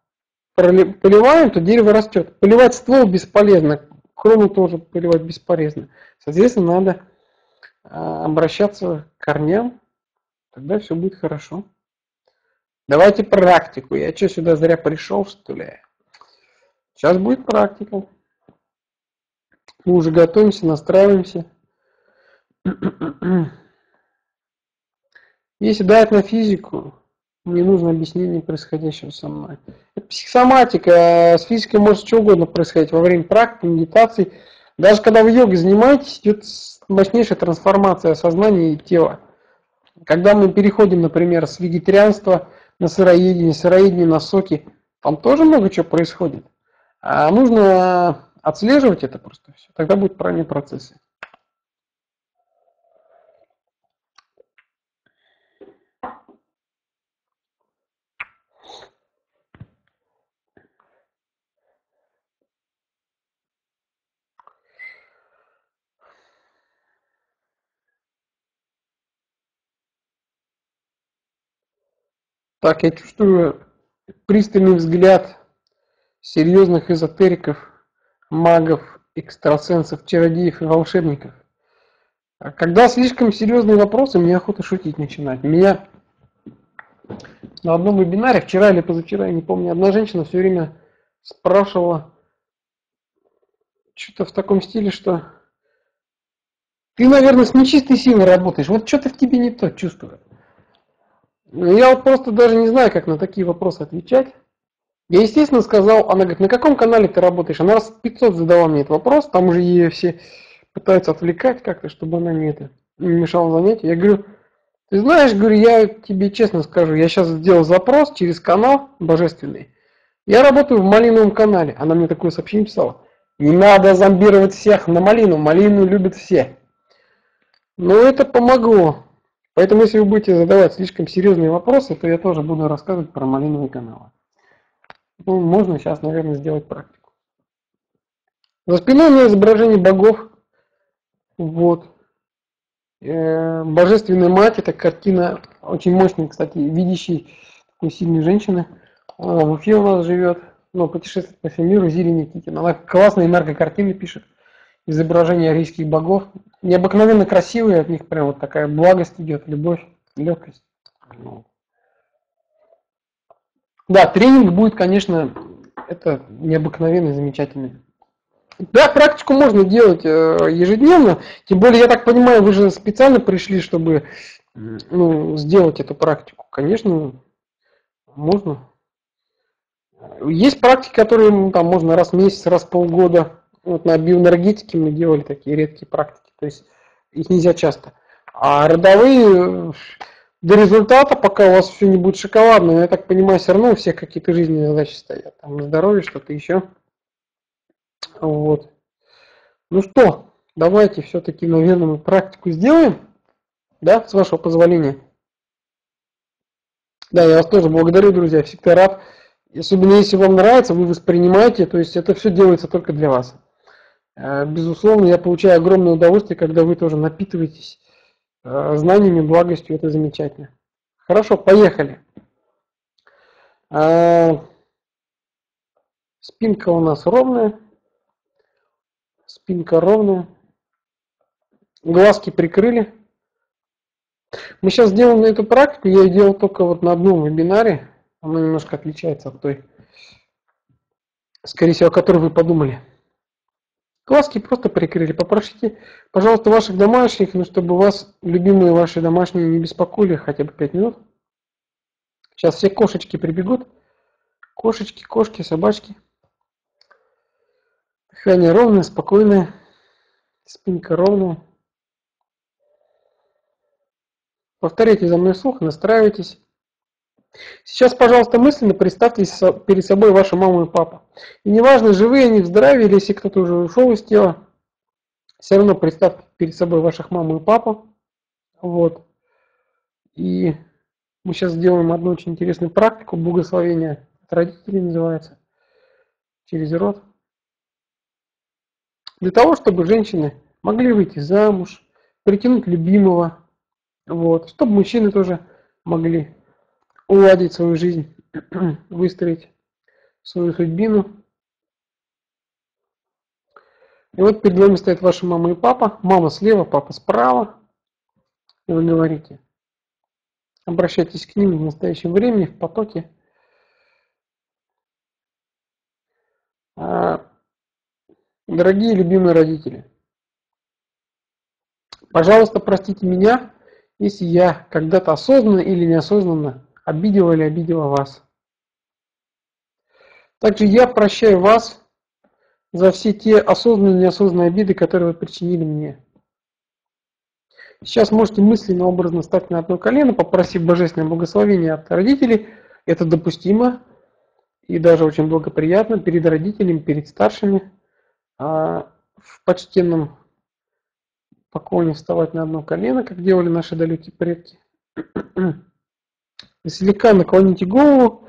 поливаем, то дерево растет. Поливать ствол бесполезно, крону тоже поливать бесполезно. Соответственно, надо а, обращаться к корням, тогда все будет хорошо. Давайте практику. Я что, сюда зря пришел, что ли? Сейчас будет практика. Мы уже готовимся, настраиваемся. Если дать на физику, мне нужно объяснение происходящего со мной. Это психосоматика, с физикой может что угодно происходить во время практики, медитации. Даже когда вы йогой занимаетесь, идет мощнейшая трансформация сознания и тела. Когда мы переходим, например, с вегетарианства на сыроедение, сыроедение на соки, там тоже много чего происходит. А нужно отслеживать это просто все. Тогда будут правильные процессы. Так, я чувствую пристальный взгляд серьезных эзотериков, магов, экстрасенсов, чародеев и волшебников. А когда слишком серьезные вопросы, мне охота шутить начинать. Меня на одном вебинаре, вчера или позавчера, я не помню, одна женщина все время спрашивала что-то в таком стиле, что ты, наверное, с нечистой силой работаешь. Вот что-то в тебе не то чувствую. Ну, я вот просто даже не знаю, как на такие вопросы отвечать. Я, естественно, сказал, она говорит, на каком канале ты работаешь? Она раз 500 задала мне этот вопрос, там уже ее все пытаются отвлекать как-то, чтобы она не, это, не мешала занятию. Я говорю, ты знаешь, говорю, я тебе честно скажу, я сейчас сделал запрос через канал божественный. Я работаю в малиновом канале. Она мне такое сообщение писала. Не надо зомбировать всех на малину. Малину любят все. Но это помогло. Поэтому, если вы будете задавать слишком серьезные вопросы, то я тоже буду рассказывать про малиновые каналы. Ну, можно сейчас, наверное, сделать практику. За спиной у меня изображение богов. Вот. Э, Божественная мать, это картина очень мощная, кстати, видящей такой сильной женщины. Она в Уфе у нас живет, но путешествует по всему миру, Зири Никитина. Она классные наркокартины пишет изображения арийских богов. Необыкновенно красивые, от них прям вот такая благость идет, любовь, легкость. Да, тренинг будет, конечно, это необыкновенно замечательный. Да, практику можно делать э, ежедневно, тем более, я так понимаю, вы же специально пришли, чтобы ну, сделать эту практику. Конечно, можно. Есть практики, которые ну, там можно раз в месяц, раз в полгода вот на биоэнергетике мы делали такие редкие практики, то есть их нельзя часто. А родовые до результата, пока у вас все не будет шоколадно, я так понимаю, все равно у всех какие-то жизненные задачи стоят. Там здоровье, что-то еще. Вот. Ну что, давайте все-таки, наверное, мы практику сделаем. Да, с вашего позволения. Да, я вас тоже благодарю, друзья. Всегда рад. Особенно если вам нравится, вы воспринимаете, то есть это все делается только для вас. Э, безусловно, я получаю огромное удовольствие, когда вы тоже напитываетесь э, знаниями, благостью, это замечательно. Хорошо, поехали. Э, спинка у нас ровная. Спинка ровная. Глазки прикрыли. Мы сейчас сделаем эту практику, я ее делал только вот на одном вебинаре. Она немножко отличается от той, скорее всего, о которой вы подумали. Глазки просто прикрыли. Попросите, пожалуйста, ваших домашних, ну, чтобы вас любимые ваши домашние не беспокоили хотя бы 5 минут. Сейчас все кошечки прибегут. Кошечки, кошки, собачки. Дыхание ровное, спокойное. Спинка ровная. Повторяйте за мной слух, настраивайтесь. Сейчас, пожалуйста, мысленно представьте перед собой вашу маму и папу. И неважно, живые они в здравии, или если кто-то уже ушел из тела, все равно представьте перед собой ваших маму и папу. Вот. И мы сейчас сделаем одну очень интересную практику благословения от родителей называется. Через рот. Для того, чтобы женщины могли выйти замуж, притянуть любимого, вот, чтобы мужчины тоже могли уладить свою жизнь, выстроить свою судьбину. И вот перед вами стоят ваша мама и папа. Мама слева, папа справа. И вы говорите, обращайтесь к ним в настоящем времени, в потоке. А, дорогие любимые родители, пожалуйста, простите меня, если я когда-то осознанно или неосознанно обидела или обидела вас. Также я прощаю вас за все те осознанные и неосознанные обиды, которые вы причинили мне. Сейчас можете мысленно, образно стать на одно колено, попросив божественное благословение от родителей. Это допустимо и даже очень благоприятно перед родителями, перед старшими. А в почтенном поклоне вставать на одно колено, как делали наши далекие предки. Слегка наклоните голову.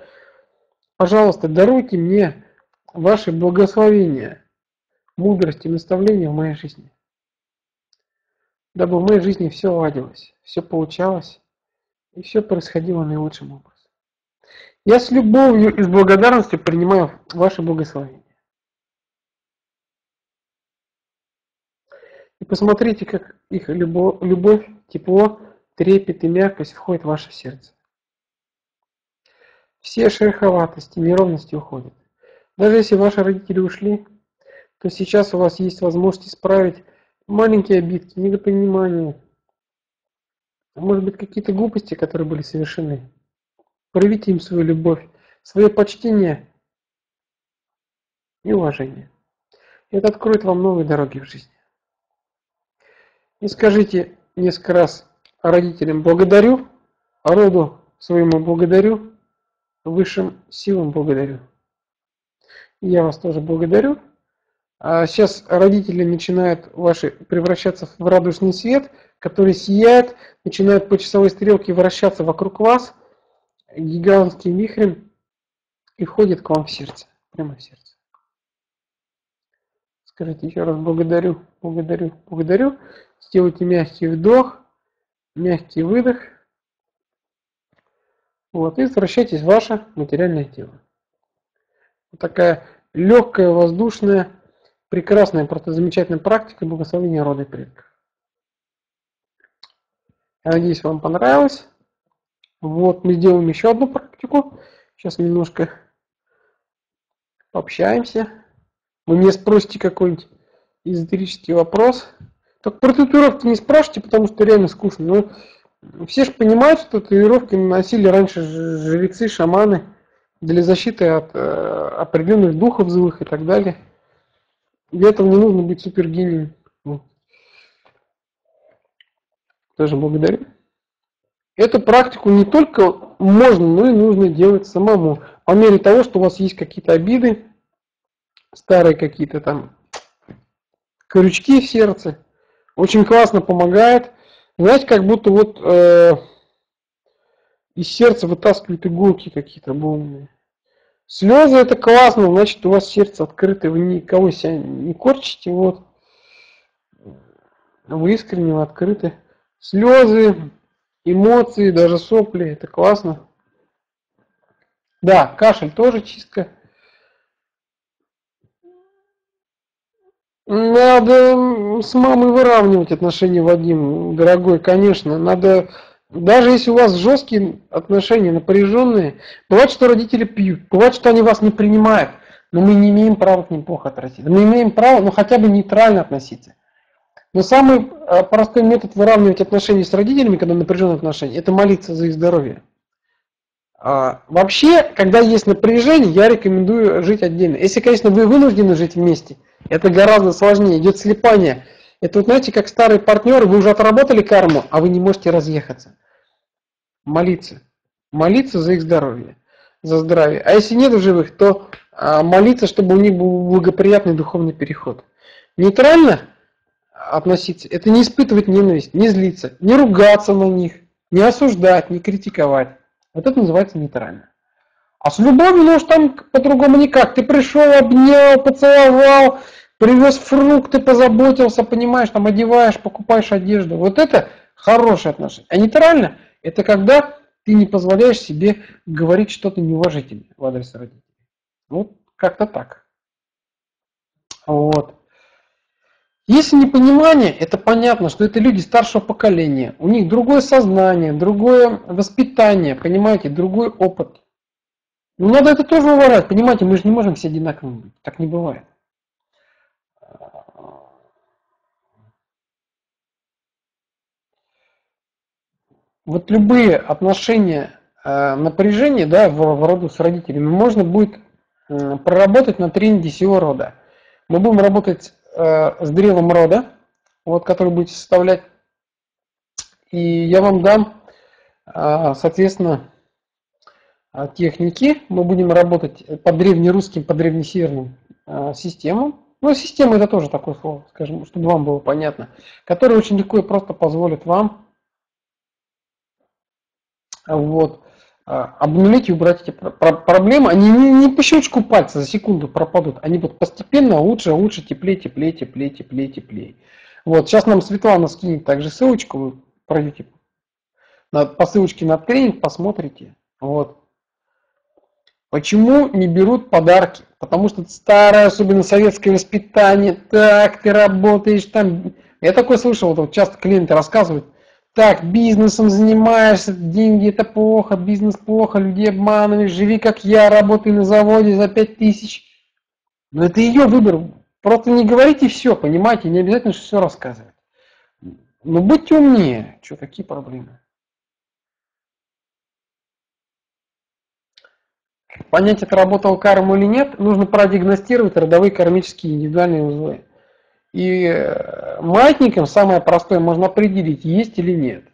Пожалуйста, даруйте мне ваши благословения, мудрость и наставления в моей жизни. Дабы в моей жизни все ладилось, все получалось и все происходило наилучшим образом. Я с любовью и с благодарностью принимаю ваши благословения. И посмотрите, как их любовь, тепло, трепет и мягкость входит в ваше сердце. Все шероховатости, неровности уходят. Даже если ваши родители ушли, то сейчас у вас есть возможность исправить маленькие обидки, недопонимания, может быть какие-то глупости, которые были совершены. Проявите им свою любовь, свое почтение и уважение. Это откроет вам новые дороги в жизни. И скажите несколько раз родителям благодарю, роду своему благодарю, высшим силам благодарю. Я вас тоже благодарю. А сейчас родители начинают ваши превращаться в радужный свет, который сияет, начинают по часовой стрелке вращаться вокруг вас гигантским вихрем и входит к вам в сердце, прямо в сердце. Скажите еще раз благодарю, благодарю, благодарю. Сделайте мягкий вдох, мягкий выдох. Вот, и возвращайтесь в ваше материальное тело. Вот такая легкая, воздушная, прекрасная, просто замечательная практика благословения рода предков. Я надеюсь, вам понравилось. Вот, мы сделаем еще одну практику. Сейчас немножко пообщаемся. Вы мне спросите какой-нибудь эзотерический вопрос. Так про татуировки не спрашивайте, потому что реально скучно. Но все же понимают, что татуировки носили раньше жрецы, шаманы для защиты от э, определенных духов злых и так далее. Для этого не нужно быть супергением. Тоже благодарю. Эту практику не только можно, но и нужно делать самому. По мере того, что у вас есть какие-то обиды, старые какие-то там крючки в сердце, очень классно помогает. Знаете, как будто вот э, из сердца вытаскивают иголки какие-то умные. Слезы это классно, значит у вас сердце открыто, вы никого себя не корчите, вот. Вы искренне открыты. Слезы, эмоции, даже сопли, это классно. Да, кашель тоже чистка. Надо с мамой выравнивать отношения, Вадим, дорогой, конечно. Надо даже если у вас жесткие отношения, напряженные, бывает, что родители пьют, бывает, что они вас не принимают, но мы не имеем права к ним плохо относиться. Мы имеем право, ну хотя бы нейтрально относиться. Но самый э, простой метод выравнивать отношения с родителями, когда напряженные отношения, это молиться за их здоровье. А, вообще, когда есть напряжение, я рекомендую жить отдельно. Если, конечно, вы вынуждены жить вместе, это гораздо сложнее, идет слепание – это вот знаете, как старый партнер, вы уже отработали карму, а вы не можете разъехаться. Молиться. Молиться за их здоровье, за здравие. А если нет в живых, то а, молиться, чтобы у них был благоприятный духовный переход. Нейтрально относиться, это не испытывать ненависть, не злиться, не ругаться на них, не осуждать, не критиковать. Вот это называется нейтрально. А с любовью, ну уж там по-другому никак. Ты пришел, обнял, поцеловал, привез фрукты, позаботился, понимаешь, там одеваешь, покупаешь одежду. Вот это хорошие отношения. А нейтрально – это когда ты не позволяешь себе говорить что-то неуважительное в адрес родителей. Вот как-то так. Вот. Если непонимание, это понятно, что это люди старшего поколения. У них другое сознание, другое воспитание, понимаете, другой опыт. Но надо это тоже уважать, понимаете, мы же не можем все одинаковыми быть. Так не бывает. Вот любые отношения э, напряжения да, в, в роду с родителями можно будет э, проработать на тренинге сего рода. Мы будем работать э, с древом рода, вот, который будете составлять. И я вам дам, э, соответственно, техники. Мы будем работать по древнерусским, по древнесеверным э, системам. Ну, система это тоже такое слово, скажем, чтобы вам было понятно, которое очень легко и просто позволит вам вот, а, обнулить и убрать эти проблемы, они не, не по щелчку пальца за секунду пропадут, они будут постепенно лучше, лучше, теплее, теплее, теплее, теплее, теплее. Вот, сейчас нам Светлана скинет также ссылочку, вы пройдете по ссылочке на тренинг, посмотрите. Вот. Почему не берут подарки? Потому что старое, особенно советское воспитание, так, ты работаешь там. Я такое слышал, вот часто клиенты рассказывают, так, бизнесом занимаешься, деньги это плохо, бизнес плохо, людей обманываешь, живи как я, работай на заводе за 5000. Но это ее выбор. Просто не говорите все, понимаете, не обязательно все рассказывать. Но будьте умнее, что, какие проблемы. Понять, это работал карму или нет, нужно продиагностировать родовые кармические индивидуальные узлы. И э, маятником самое простое можно определить, есть или нет.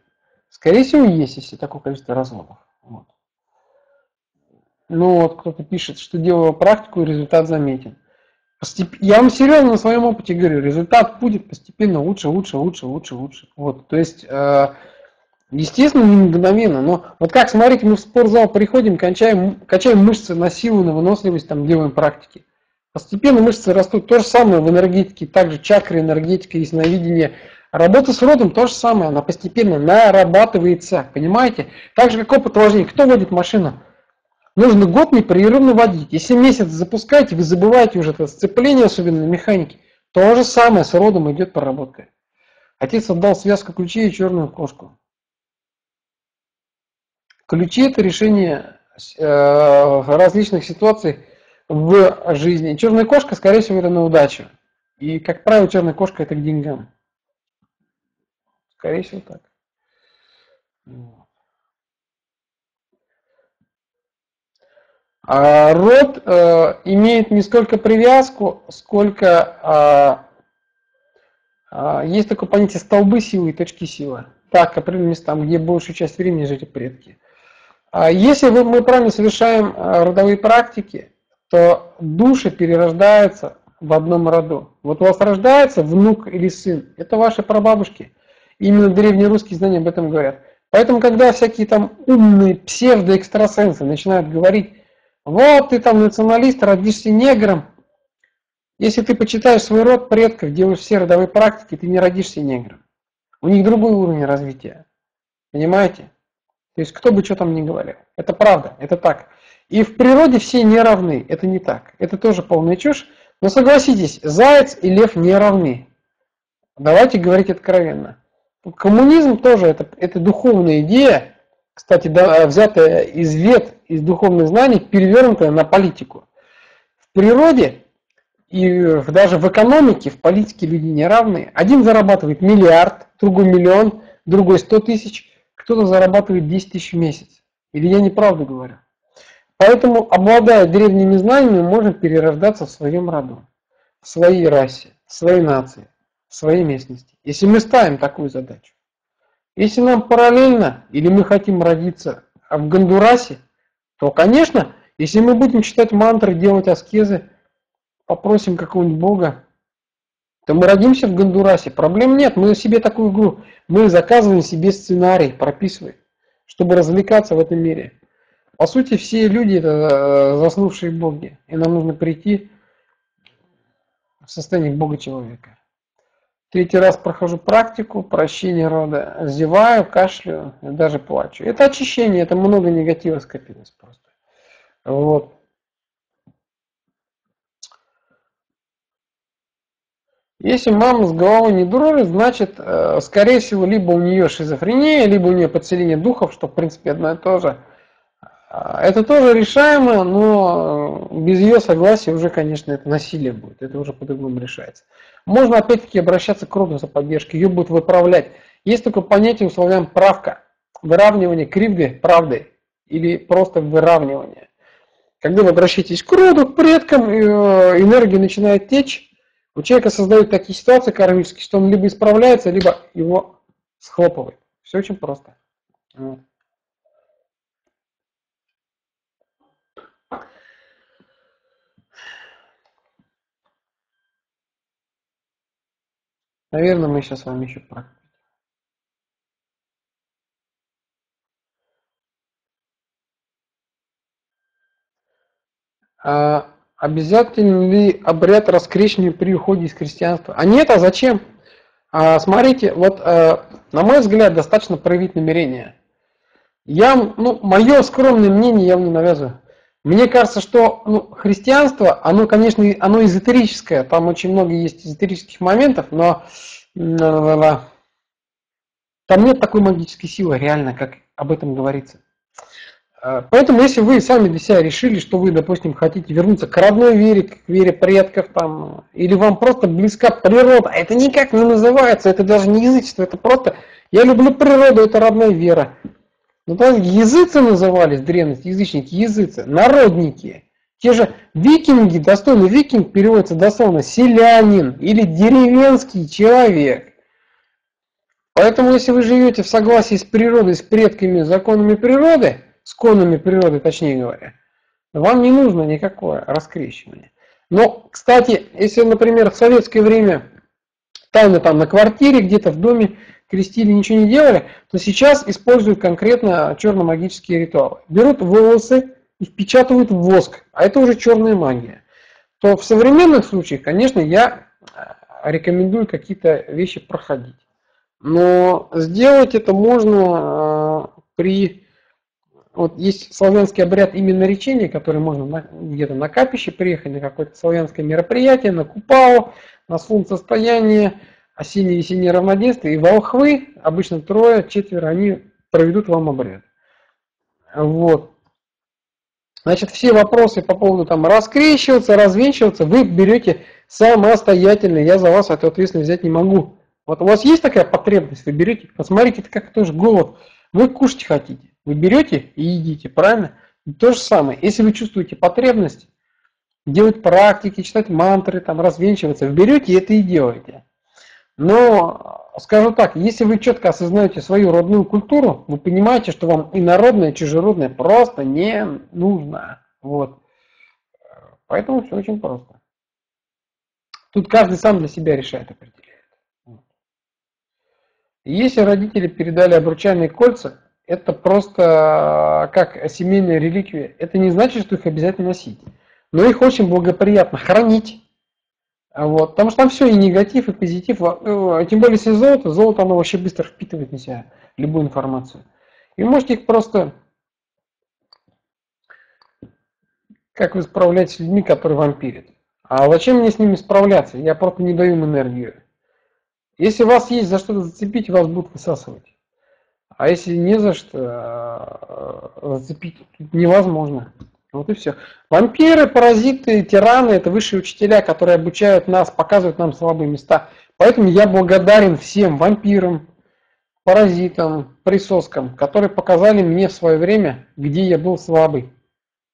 Скорее всего, есть, если такое количество разводов. Вот. Ну вот кто-то пишет, что делаю практику и результат заметен. Постеп... Я вам серьезно на своем опыте говорю, результат будет постепенно лучше, лучше, лучше, лучше, лучше. Вот, то есть, э, естественно, не мгновенно, но вот как, смотрите, мы в спортзал приходим, качаем, качаем мышцы на силу, на выносливость, там делаем практики. Постепенно мышцы растут. То же самое в энергетике, также чакры, энергетика, ясновидение. Работа с родом то же самое, она постепенно нарабатывается, понимаете? Так же, как опыт вождения. Кто водит машину? Нужно год непрерывно водить. Если месяц запускаете, вы забываете уже это сцепление, особенно на механике. То же самое с родом идет проработка. Отец отдал связку ключей и черную кошку. Ключи это решение э, различных ситуаций, в жизни. Черная кошка, скорее всего, это на удачу. И, как правило, черная кошка это к деньгам. Скорее всего, так. А род э, имеет не сколько привязку, сколько э, э, есть такое понятие столбы силы и точки силы. Так, определенным местам, где большую часть времени жили предки. А если мы правильно совершаем э, родовые практики, что души перерождаются в одном роду. Вот у вас рождается внук или сын, это ваши прабабушки. Именно древнерусские знания об этом говорят. Поэтому, когда всякие там умные псевдоэкстрасенсы начинают говорить, вот ты там националист, родишься негром, если ты почитаешь свой род предков, делаешь все родовые практики, ты не родишься негром. У них другой уровень развития. Понимаете? То есть кто бы что там ни говорил. Это правда, это так. И в природе все не равны. Это не так. Это тоже полная чушь. Но согласитесь, заяц и лев не равны. Давайте говорить откровенно. Коммунизм тоже это, это духовная идея, кстати, да, взятая из вет, из духовных знаний, перевернутая на политику. В природе и даже в экономике, в политике люди не равны. Один зарабатывает миллиард, другой миллион, другой сто тысяч, кто-то зарабатывает 10 тысяч в месяц. Или я неправду говорю? Поэтому, обладая древними знаниями, можем перерождаться в своем роду, в своей расе, в своей нации, в своей местности. Если мы ставим такую задачу. Если нам параллельно, или мы хотим родиться в Гондурасе, то, конечно, если мы будем читать мантры, делать аскезы, попросим какого-нибудь Бога то мы родимся в Гондурасе. Проблем нет, мы себе такую игру, мы заказываем себе сценарий, прописываем, чтобы развлекаться в этом мире. По сути, все люди это э, заснувшие боги, и нам нужно прийти в состояние бога человека. Третий раз прохожу практику, прощение рода, зеваю, кашляю, даже плачу. Это очищение, это много негатива скопилось просто. Вот. Если мама с головой не дрожит, значит, э, скорее всего, либо у нее шизофрения, либо у нее подселение духов, что в принципе одно и то же. А, это тоже решаемо, но без ее согласия уже, конечно, это насилие будет. Это уже по-другому решается. Можно опять-таки обращаться к роду за поддержкой, ее будут выправлять. Есть такое понятие у славян правка, выравнивание кривды правдой или просто выравнивание. Когда вы обращаетесь к роду, к предкам, э, энергия начинает течь, у человека создают такие ситуации кармические, что он либо исправляется, либо его схлопывает. Все очень просто. Наверное, мы сейчас с вами еще практикуем. А обязательно ли обряд раскрещения при уходе из христианства? А нет, а зачем? А, смотрите, вот а, на мой взгляд, достаточно проявить намерение. Я, ну, мое скромное мнение я вам не навязываю. Мне кажется, что ну, христианство, оно, конечно, оно эзотерическое, там очень много есть эзотерических моментов, но там нет такой магической силы, реально, как об этом говорится. Поэтому, если вы сами для себя решили, что вы, допустим, хотите вернуться к родной вере, к вере предков, там, или вам просто близка природа, это никак не называется, это даже не язычество, это просто «я люблю природу, это родная вера». Ну, там языцы назывались древности, язычники, языцы, народники. Те же викинги, достойный викинг переводится дословно селянин или деревенский человек. Поэтому, если вы живете в согласии с природой, с предками, законами природы, с конами природы, точнее говоря, вам не нужно никакое раскрещивание. Но, кстати, если, например, в советское время тайно там на квартире, где-то в доме крестили, ничего не делали, то сейчас используют конкретно черно-магические ритуалы. Берут волосы и впечатывают в воск, а это уже черная магия. То в современных случаях, конечно, я рекомендую какие-то вещи проходить. Но сделать это можно э, при вот есть славянский обряд именно речения, который можно где-то на капище приехать, на какое-то славянское мероприятие, на купал, на солнцестояние, осенне-весеннее равноденствие, и волхвы, обычно трое, четверо, они проведут вам обряд. Вот. Значит, все вопросы по поводу там раскрещиваться, развенчиваться, вы берете самостоятельно, я за вас эту ответственность взять не могу. Вот у вас есть такая потребность, вы берете, посмотрите, это как тоже голод, вы кушать хотите. Вы берете и едите, правильно? И то же самое. Если вы чувствуете потребность делать практики, читать мантры, там, развенчиваться, вы берете это и делаете. Но, скажу так, если вы четко осознаете свою родную культуру, вы понимаете, что вам инородное, чужеродное просто не нужно. Вот. Поэтому все очень просто. Тут каждый сам для себя решает, определяет. Если родители передали обручальные кольца, это просто как семейная реликвия. Это не значит, что их обязательно носить. Но их очень благоприятно хранить. Вот, потому что там все и негатив, и позитив. Э, тем более, если золото, золото оно вообще быстро впитывает на себя любую информацию. И можете их просто... Как вы справляетесь с людьми, которые вампирят? А зачем мне с ними справляться? Я просто не даю им энергию. Если у вас есть за что-то зацепить, вас будут высасывать. А если не за что э, зацепить, невозможно. Вот и все. Вампиры, паразиты, тираны – это высшие учителя, которые обучают нас, показывают нам слабые места. Поэтому я благодарен всем вампирам, паразитам, присоскам, которые показали мне в свое время, где я был слабый.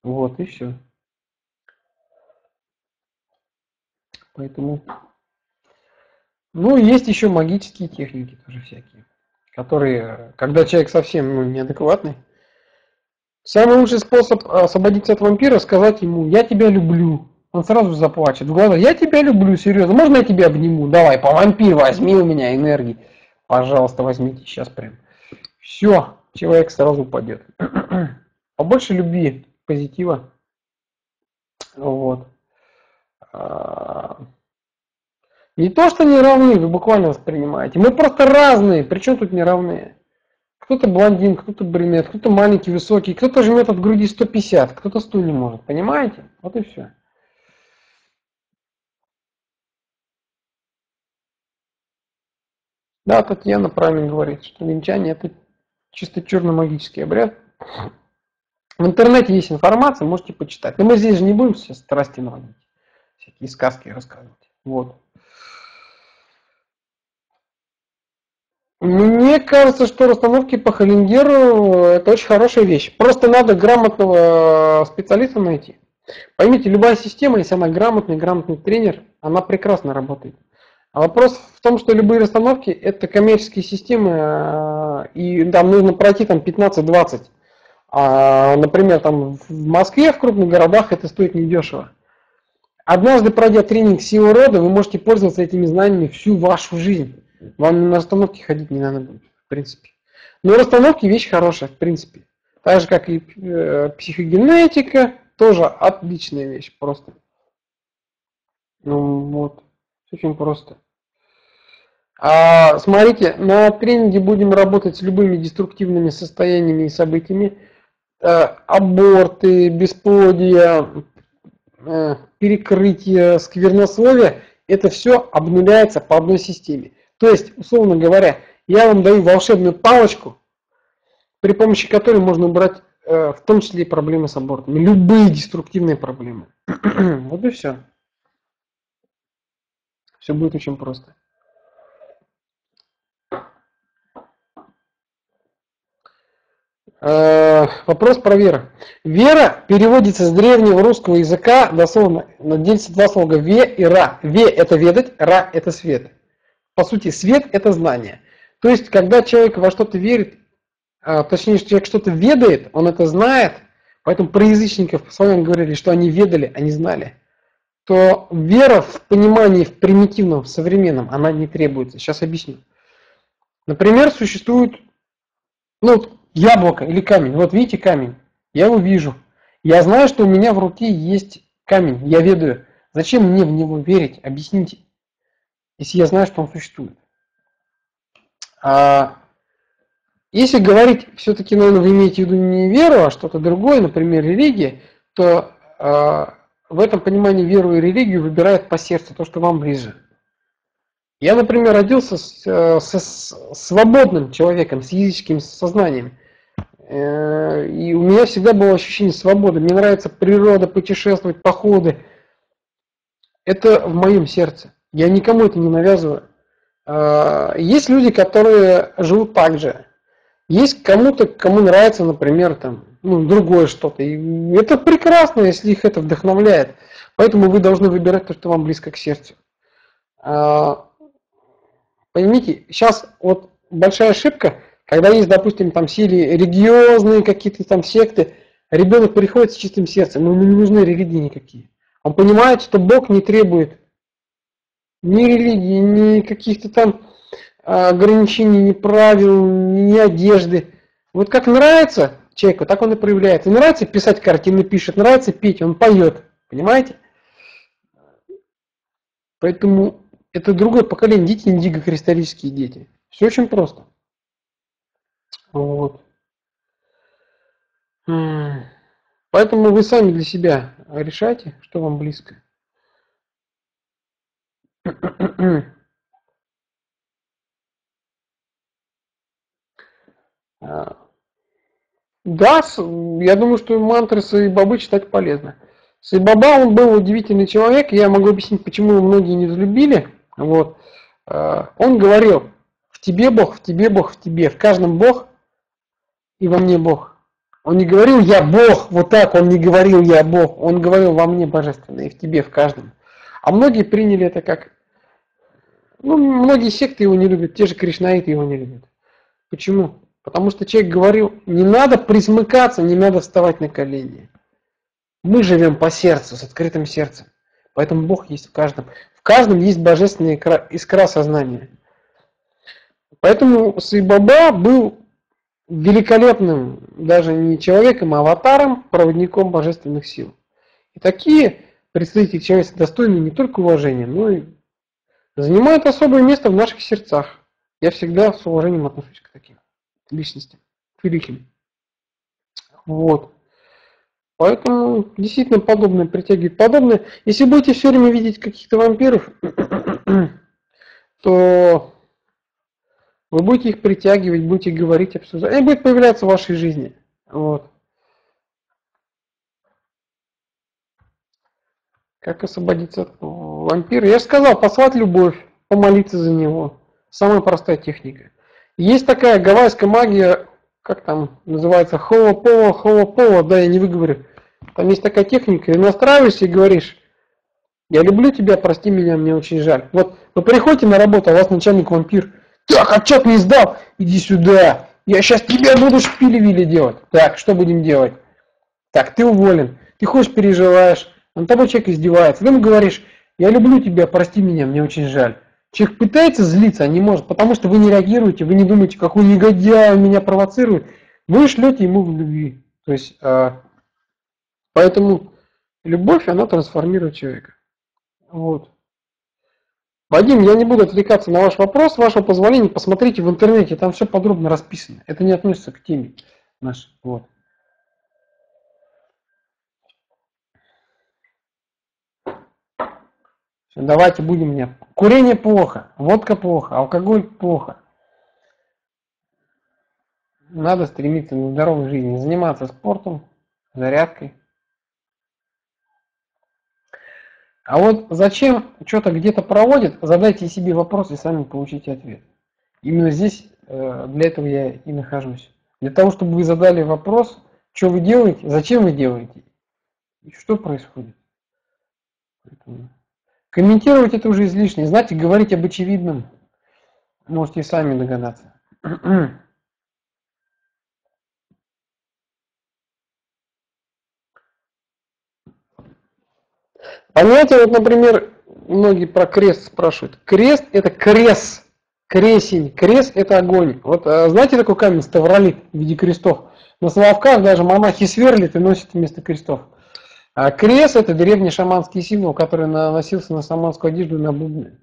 Вот и все. Поэтому, ну, есть еще магические техники тоже всякие которые, когда человек совсем ну, неадекватный, самый лучший способ освободиться от вампира сказать ему «я тебя люблю». Он сразу заплачет в глаза. Я тебя люблю, серьезно. Можно я тебя обниму? Давай, по вампир, возьми у меня энергии. Пожалуйста, возьмите сейчас прям. Все, человек сразу упадет. Побольше любви, позитива. Вот. Не то, что не равны, вы буквально воспринимаете. Мы просто разные. Причем тут не равные? Кто-то блондин, кто-то брюнет, кто-то маленький, высокий, кто-то жмет от груди 150, кто-то 100 не может. Понимаете? Вот и все. Да, Татьяна правильно говорит, что венчание это чисто черно-магический обряд. В интернете есть информация, можете почитать. Но мы здесь же не будем сейчас страсти наводить, всякие сказки рассказывать. Вот. Мне кажется, что расстановки по Холлингеру это очень хорошая вещь. Просто надо грамотного специалиста найти. Поймите, любая система, если она грамотный, грамотный тренер, она прекрасно работает. А вопрос в том, что любые расстановки это коммерческие системы, э, и там нужно пройти там 15-20. А, например, там в Москве, в крупных городах это стоит недешево. Однажды пройдя тренинг силы рода, вы можете пользоваться этими знаниями всю вашу жизнь. Вам на расстановки ходить не надо будет, в принципе. Но расстановки вещь хорошая, в принципе. Так же, как и э, психогенетика, тоже отличная вещь, просто. Ну вот, очень просто. А, смотрите, на тренинге будем работать с любыми деструктивными состояниями и событиями. А, аборты, бесплодие, а, перекрытие, сквернословие. Это все обнуляется по одной системе. То есть, условно говоря, я вам даю волшебную палочку, при помощи которой можно убрать э, в том числе и проблемы с абортами, любые деструктивные проблемы. вот и все. Все будет очень просто. Э, вопрос про веру. Вера переводится с древнего русского языка дословно, делится два слога ве и ра. Ве это ведать, ра это свет. По сути, свет – это знание. То есть, когда человек во что-то верит, а, точнее, человек что-то ведает, он это знает, поэтому про язычников с вами говорили, что они ведали, они знали, то вера в понимании, в примитивном, в современном, она не требуется. Сейчас объясню. Например, существует ну, яблоко или камень. Вот видите камень, я его вижу. Я знаю, что у меня в руке есть камень, я ведаю. Зачем мне в него верить? Объясните если я знаю, что он существует. А если говорить, все-таки, наверное, вы имеете в виду не веру, а что-то другое, например, религия, то а, в этом понимании веру и религию выбирают по сердцу, то, что вам ближе. Я, например, родился с, э, с, с свободным человеком, с языческим сознанием. Э, и у меня всегда было ощущение свободы. Мне нравится природа, путешествовать, походы. Это в моем сердце. Я никому это не навязываю. А, есть люди, которые живут так же. Есть кому-то, кому нравится, например, там, ну, другое что-то. И это прекрасно, если их это вдохновляет. Поэтому вы должны выбирать то, что вам близко к сердцу. А, поймите, сейчас вот большая ошибка, когда есть, допустим, там силы религиозные какие-то там секты, ребенок приходит с чистым сердцем, ему не нужны религии никакие. Он понимает, что Бог не требует ни религии, ни каких-то там а, ограничений, ни правил, ни одежды. Вот как нравится человеку, так он и проявляется. Нравится писать картины, пишет, нравится петь, он поет. Понимаете? Поэтому это другое поколение, дети индиго кристаллические дети. Все очень просто. Вот. Поэтому вы сами для себя решайте, что вам близко. А, да, я думаю, что мантры свои бабы читать полезно. Сайбаба, он был удивительный человек, я могу объяснить, почему его многие не взлюбили. Вот. А, он говорил, в тебе Бог, в тебе Бог, в тебе, в каждом Бог и во мне Бог. Он не говорил, я Бог, вот так, он не говорил, я Бог. Он говорил, во мне божественное, и в тебе, в каждом. А многие приняли это как... Ну, многие секты его не любят, те же кришнаиты его не любят. Почему? Потому что человек говорил, не надо присмыкаться, не надо вставать на колени. Мы живем по сердцу, с открытым сердцем. Поэтому Бог есть в каждом. В каждом есть божественная искра, искра сознания. Поэтому Сайбаба был великолепным даже не человеком, а аватаром, проводником божественных сил. И такие представители человечества достойны не только уважения, но и занимают особое место в наших сердцах. Я всегда с уважением отношусь к таким личностям, к великим. Вот. Поэтому действительно подобное притягивает подобное. Если будете все время видеть каких-то вампиров, то вы будете их притягивать, будете говорить, обсуждать. Они будут появляться в вашей жизни. Вот. Как освободиться от вампира? Я же сказал, послать любовь, помолиться за него. Самая простая техника. Есть такая гавайская магия, как там называется, хола-пола, хола-пола, да, я не выговорю. Там есть такая техника, и настраиваешься и говоришь, я люблю тебя, прости меня, мне очень жаль. Вот вы приходите на работу, а у вас начальник вампир, так, отчет не сдал, иди сюда, я сейчас тебя буду шпили-вили делать. Так, что будем делать? Так, ты уволен, ты ходишь, переживаешь, над тобой человек издевается, ты ему говоришь, я люблю тебя, прости меня, мне очень жаль. Человек пытается злиться, а не может, потому что вы не реагируете, вы не думаете, какой негодяй меня провоцирует. Вы шлете ему в любви. То есть, а, поэтому любовь, она трансформирует человека. Вот. Вадим, я не буду отвлекаться на ваш вопрос. Вашего позволения, посмотрите в интернете, там все подробно расписано. Это не относится к теме нашей. Вот. Давайте будем мне. Курение плохо, водка плохо, алкоголь плохо. Надо стремиться на здоровой жизни, заниматься спортом, зарядкой. А вот зачем что-то где-то проводят, задайте себе вопрос и сами получите ответ. Именно здесь э, для этого я и нахожусь. Для того, чтобы вы задали вопрос, что вы делаете, зачем вы делаете и что происходит. Комментировать это уже излишне. Знаете, говорить об очевидном можете сами догадаться. Понятие, вот, например, многие про крест спрашивают. Крест – это крест, кресень. Крест – это огонь. Вот а, знаете такой камень ставролит в виде крестов? На Соловках даже монахи сверлят и носят вместо крестов. А крест – это древний шаманский символ, который наносился на шаманскую одежду на бубны.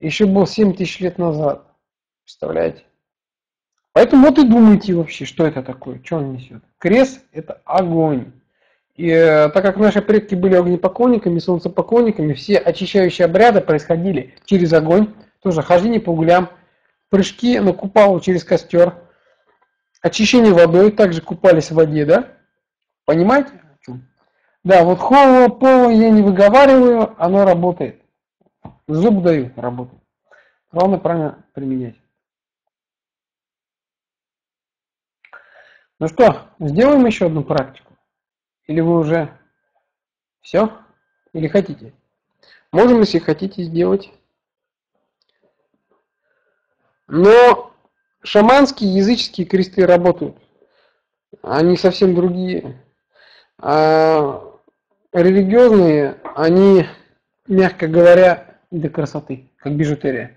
Еще был 7 тысяч лет назад. Представляете? Поэтому вот и думайте вообще, что это такое, что он несет. Крест – это огонь. И э, так как наши предки были огнепоклонниками, солнцепоклонниками, все очищающие обряды происходили через огонь, тоже хождение по углям, прыжки на купалу через костер, очищение водой, также купались в воде, да? Понимаете? Да, вот холо, поло я не выговариваю, оно работает. Зуб даю, работает. Главное правильно применять. Ну что, сделаем еще одну практику? Или вы уже все? Или хотите? Можем, если хотите, сделать. Но шаманские языческие кресты работают. Они совсем другие. А религиозные, они, мягко говоря, до красоты, как бижутерия.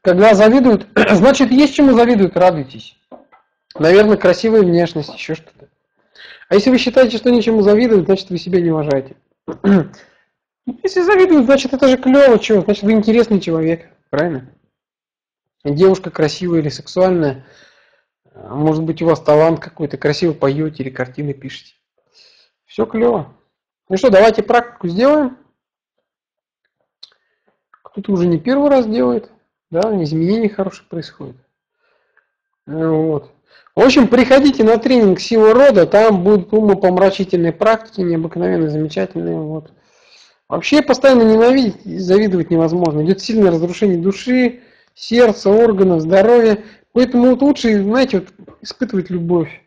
Когда завидуют, значит, есть чему завидуют, радуйтесь. Наверное, красивая внешность, еще что-то. А если вы считаете, что ничему завидуют, значит, вы себя не уважаете. Если завидуют, значит, это же клево, чего? Значит, вы интересный человек, правильно? Девушка красивая или сексуальная, может быть, у вас талант какой-то, красиво поете или картины пишете. Все клево. Ну что, давайте практику сделаем. Кто-то уже не первый раз делает, да, изменения хорошие происходят. Вот. В общем, приходите на тренинг силы рода, там будут умопомрачительные практики, необыкновенно замечательные. Вот. Вообще постоянно ненавидеть и завидовать невозможно. Идет сильное разрушение души, сердца, органов, здоровья. Поэтому вот лучше, знаете, вот, испытывать любовь.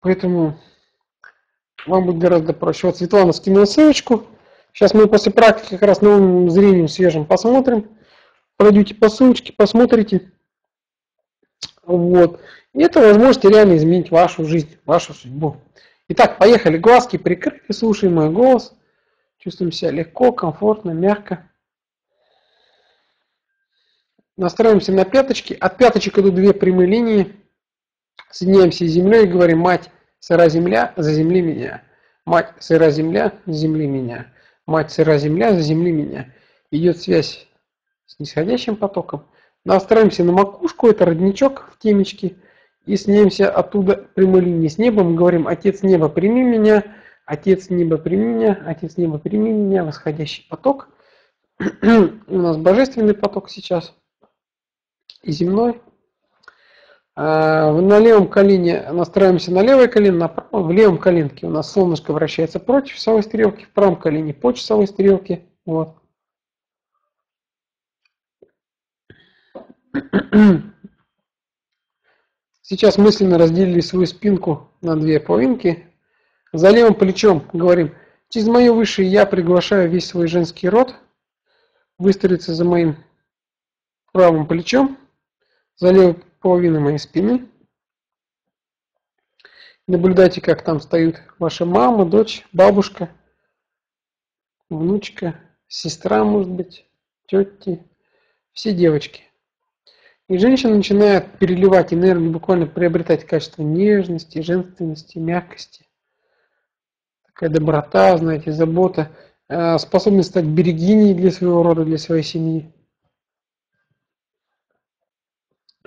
Поэтому вам будет гораздо проще. Вот Светлана скинула ссылочку. Сейчас мы после практики как раз новым зрением свежим посмотрим. Пройдете по ссылочке, посмотрите. Вот. И это возможность реально изменить вашу жизнь, вашу судьбу. Итак, поехали. Глазки прикрыты, слушаем мой голос. Чувствуем себя легко, комфортно, мягко. Настраиваемся на пяточки. От пяточек идут две прямые линии. Соединяемся с землей и говорим, мать, сыра земля, заземли меня. Мать, сыра земля, заземли меня. Мать, сыра земля, заземли меня. Идет связь с нисходящим потоком. Настраиваемся на макушку, это родничок в темечке. И снимемся оттуда прямой линии с небом. Говорим, Отец неба, прими меня. Отец неба, прими меня. Отец неба, прими меня. Восходящий поток. У нас божественный поток сейчас. И земной. А, на левом колене настраиваемся на левое колено, направо, в левом коленке у нас солнышко вращается против часовой стрелки, в правом колене по часовой стрелке. Вот. Сейчас мысленно разделили свою спинку на две половинки. За левым плечом говорим, через мое высшее я приглашаю весь свой женский род выстроиться за моим правым плечом, за левой половиной моей спины. Наблюдайте, как там стоят ваша мама, дочь, бабушка, внучка, сестра, может быть, тети, все девочки. И женщина начинает переливать энергию, буквально приобретать качество нежности, женственности, мягкости. Такая доброта, знаете, забота, э, способность стать берегиней для своего рода, для своей семьи.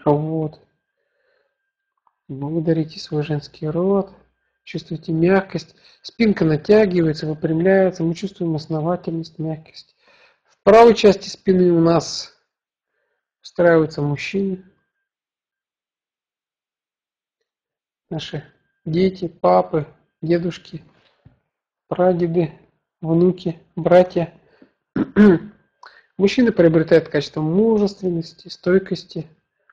Вот. Благодарите свой женский род. Чувствуете мягкость. Спинка натягивается, выпрямляется. Мы чувствуем основательность, мягкость. В правой части спины у нас устраиваются мужчины, наши дети, папы, дедушки, прадеды, внуки, братья. Мужчины приобретают качество мужественности, стойкости,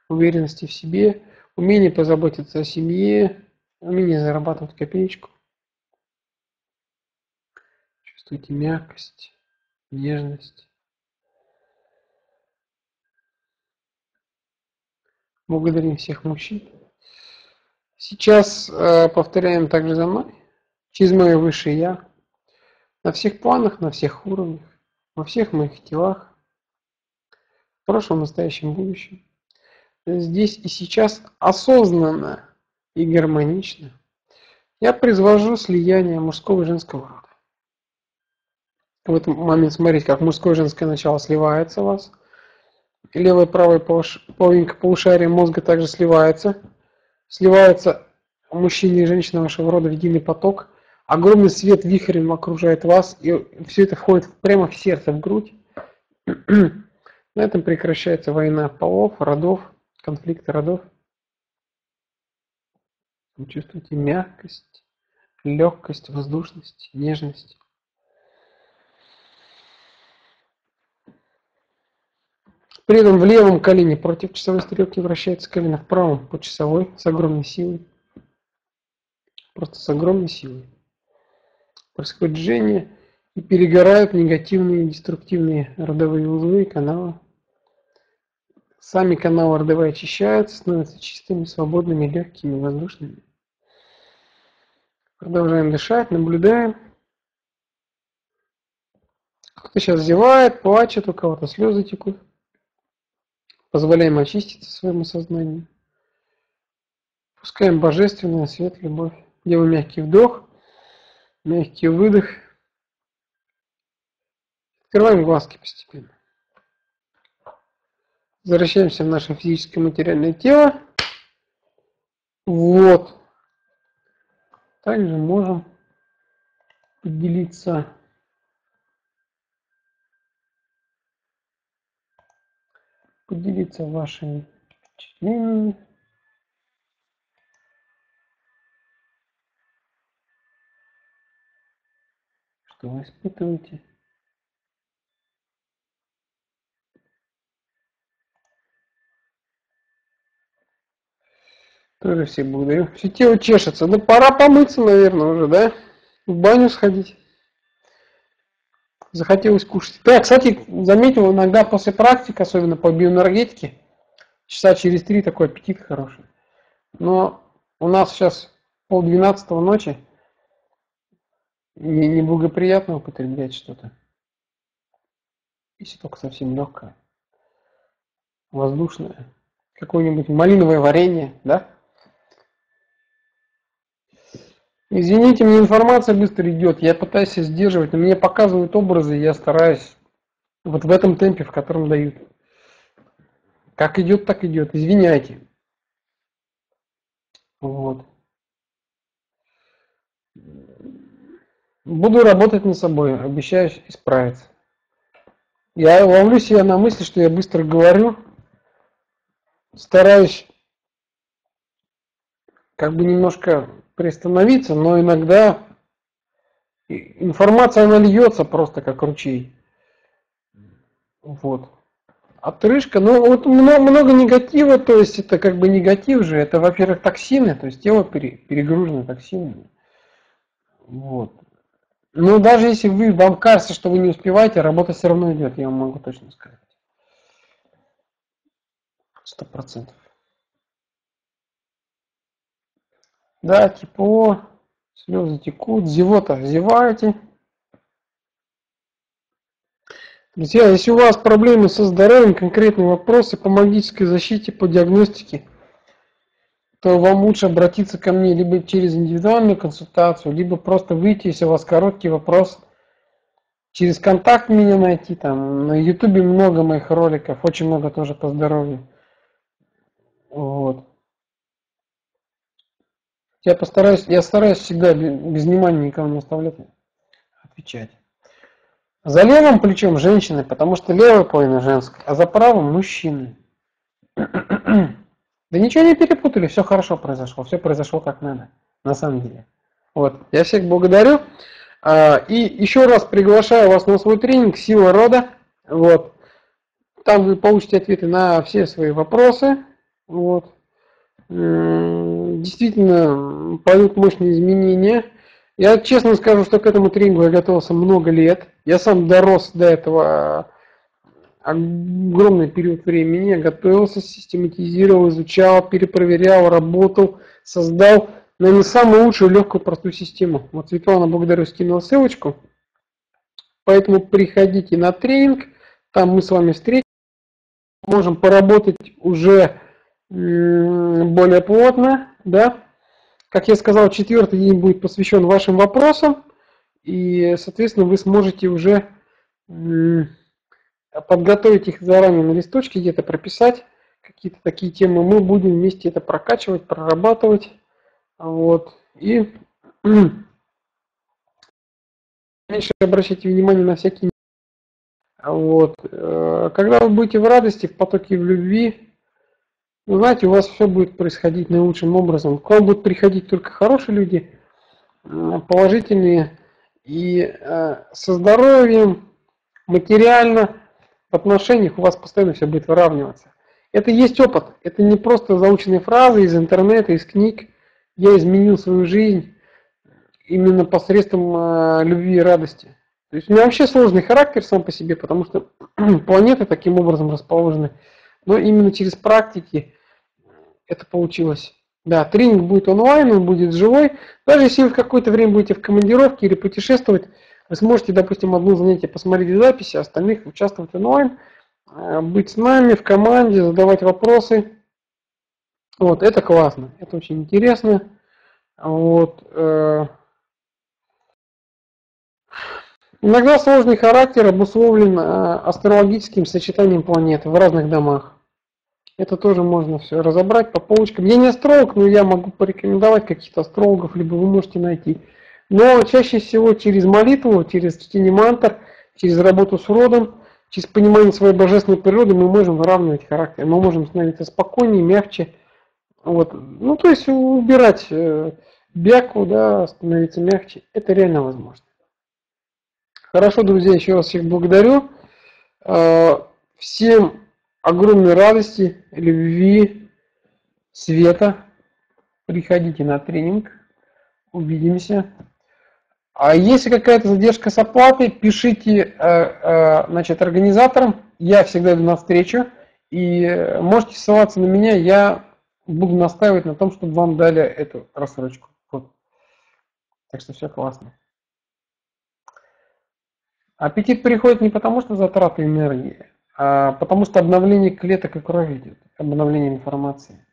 уверенности в себе, умение позаботиться о семье, умение зарабатывать копеечку. Чувствуйте мягкость, нежность. Благодарим всех мужчин. Сейчас э, повторяем также за мной. Через мое высшее Я. На всех планах, на всех уровнях, во всех моих телах. В прошлом, настоящем, будущем. Здесь и сейчас осознанно и гармонично я произвожу слияние мужского и женского рода. В этом момент смотрите, как мужское и женское начало сливается у вас – левая и правая половинка полушария мозга также сливается. Сливается мужчина и женщина вашего рода в единый поток. Огромный свет вихрем окружает вас, и все это входит прямо в сердце, в грудь. На этом прекращается война полов, родов, конфликты родов. Вы чувствуете мягкость, легкость, воздушность, нежность. При этом в левом колене против часовой стрелки вращается колено, в правом по часовой с огромной силой. Просто с огромной силой. Происходит жжение и перегорают негативные, деструктивные родовые узлы и каналы. Сами каналы родовые очищаются, становятся чистыми, свободными, легкими, воздушными. Продолжаем дышать, наблюдаем. Кто-то сейчас зевает, плачет, у кого-то слезы текут. Позволяем очиститься своему сознанию. Пускаем божественный свет, любовь. Делаем мягкий вдох, мягкий выдох. Открываем глазки постепенно. Возвращаемся в наше физическое материальное тело. Вот. Также можем поделиться поделиться вашими впечатлениями. Что вы испытываете? Тоже всех благодарю. Все тело чешется. Ну пора помыться, наверное, уже, да? В баню сходить захотелось кушать. Да, кстати, заметил, иногда после практики, особенно по биоэнергетике, часа через три такой аппетит хороший. Но у нас сейчас пол двенадцатого ночи, не, неблагоприятно употреблять что-то. Если только совсем легкое, воздушное, какое-нибудь малиновое варенье, да? Извините, мне информация быстро идет, я пытаюсь сдерживать, но мне показывают образы, я стараюсь вот в этом темпе, в котором дают. Как идет, так идет, извиняйте. Вот. Буду работать над собой, обещаю исправиться. Я ловлю себя на мысли, что я быстро говорю, стараюсь как бы немножко приостановиться, но иногда информация она льется просто как ручей. Вот. Отрыжка, ну вот много, много негатива, то есть это как бы негатив же, это, во-первых, токсины, то есть тело пере, перегружено токсинами. Вот. Но даже если вы, вам кажется, что вы не успеваете, работа все равно идет, я вам могу точно сказать. Сто процентов. Да, тепло, слезы текут, зевота, зеваете. Друзья, если у вас проблемы со здоровьем, конкретные вопросы по магической защите, по диагностике, то вам лучше обратиться ко мне либо через индивидуальную консультацию, либо просто выйти, если у вас короткий вопрос, через контакт меня найти. Там на ютубе много моих роликов, очень много тоже по здоровью. Вот. Я постараюсь, я стараюсь всегда без внимания никого не оставлять, отвечать. За левым плечом женщины, потому что левая половина женская, а за правым мужчины. Да ничего не перепутали, все хорошо произошло, все произошло как надо, на самом деле. Вот, я всех благодарю. А, и еще раз приглашаю вас на свой тренинг «Сила рода». Вот. Там вы получите ответы на все свои вопросы. Вот действительно пойдут мощные изменения. Я честно скажу, что к этому тренингу я готовился много лет. Я сам дорос до этого огромный период времени. Я готовился, систематизировал, изучал, перепроверял, работал, создал, наверное, самую лучшую легкую простую систему. Вот Светлана, благодарю, скинула ссылочку. Поэтому приходите на тренинг, там мы с вами встретимся, можем поработать уже более плотно, да. Как я сказал, четвертый день будет посвящен вашим вопросам, и, соответственно, вы сможете уже подготовить их заранее на листочке, где-то прописать какие-то такие темы. Мы будем вместе это прокачивать, прорабатывать. Вот. И меньше обращайте внимание на всякие... Вот. Э, когда вы будете в радости, в потоке в любви, ну, знаете, у вас все будет происходить наилучшим образом. К вам будут приходить только хорошие люди, положительные и э, со здоровьем, материально, в отношениях у вас постоянно все будет выравниваться. Это есть опыт, это не просто заученные фразы из интернета, из книг. Я изменил свою жизнь именно посредством э, любви и радости. То есть у меня вообще сложный характер сам по себе, потому что планеты таким образом расположены. Но именно через практики это получилось. Да, тренинг будет онлайн, он будет живой. Даже если вы какое-то время будете в командировке или путешествовать, вы сможете, допустим, одно занятие посмотреть в записи, а остальных участвовать онлайн, э, быть с нами в команде, задавать вопросы. Вот, это классно, это очень интересно. Вот. Э, иногда сложный характер обусловлен э, астрологическим сочетанием планет в разных домах. Это тоже можно все разобрать по полочкам. Я не астролог, но я могу порекомендовать каких-то астрологов, либо вы можете найти. Но чаще всего через молитву, через чтение мантр, через работу с родом, через понимание своей божественной природы мы можем выравнивать характер. Мы можем становиться спокойнее, мягче. Вот. Ну, то есть убирать э, бяку, да, становиться мягче. Это реально возможно. Хорошо, друзья, еще раз всех благодарю. Э, всем огромной радости, любви, света. Приходите на тренинг, увидимся. А если какая-то задержка с оплатой, пишите э, э, значит, организаторам, я всегда иду навстречу, и можете ссылаться на меня, я буду настаивать на том, чтобы вам дали эту рассрочку. Вот. Так что все классно. Аппетит приходит не потому, что затраты энергии, потому что обновление клеток и крови идет, обновление информации.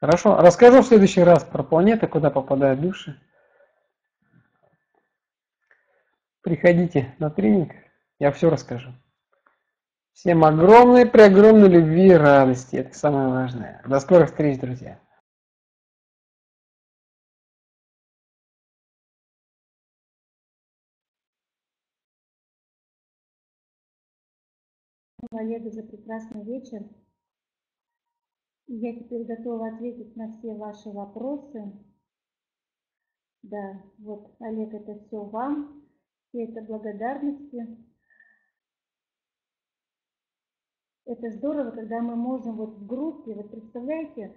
Хорошо, расскажу в следующий раз про планеты, куда попадают души. Приходите на тренинг, я все расскажу. Всем огромной, преогромной любви и радости. Это самое важное. До скорых встреч, друзья. Олега за прекрасный вечер. Я теперь готова ответить на все ваши вопросы. Да, вот, Олег, это все вам. Все это благодарности. Это здорово, когда мы можем вот в группе, вот представляете,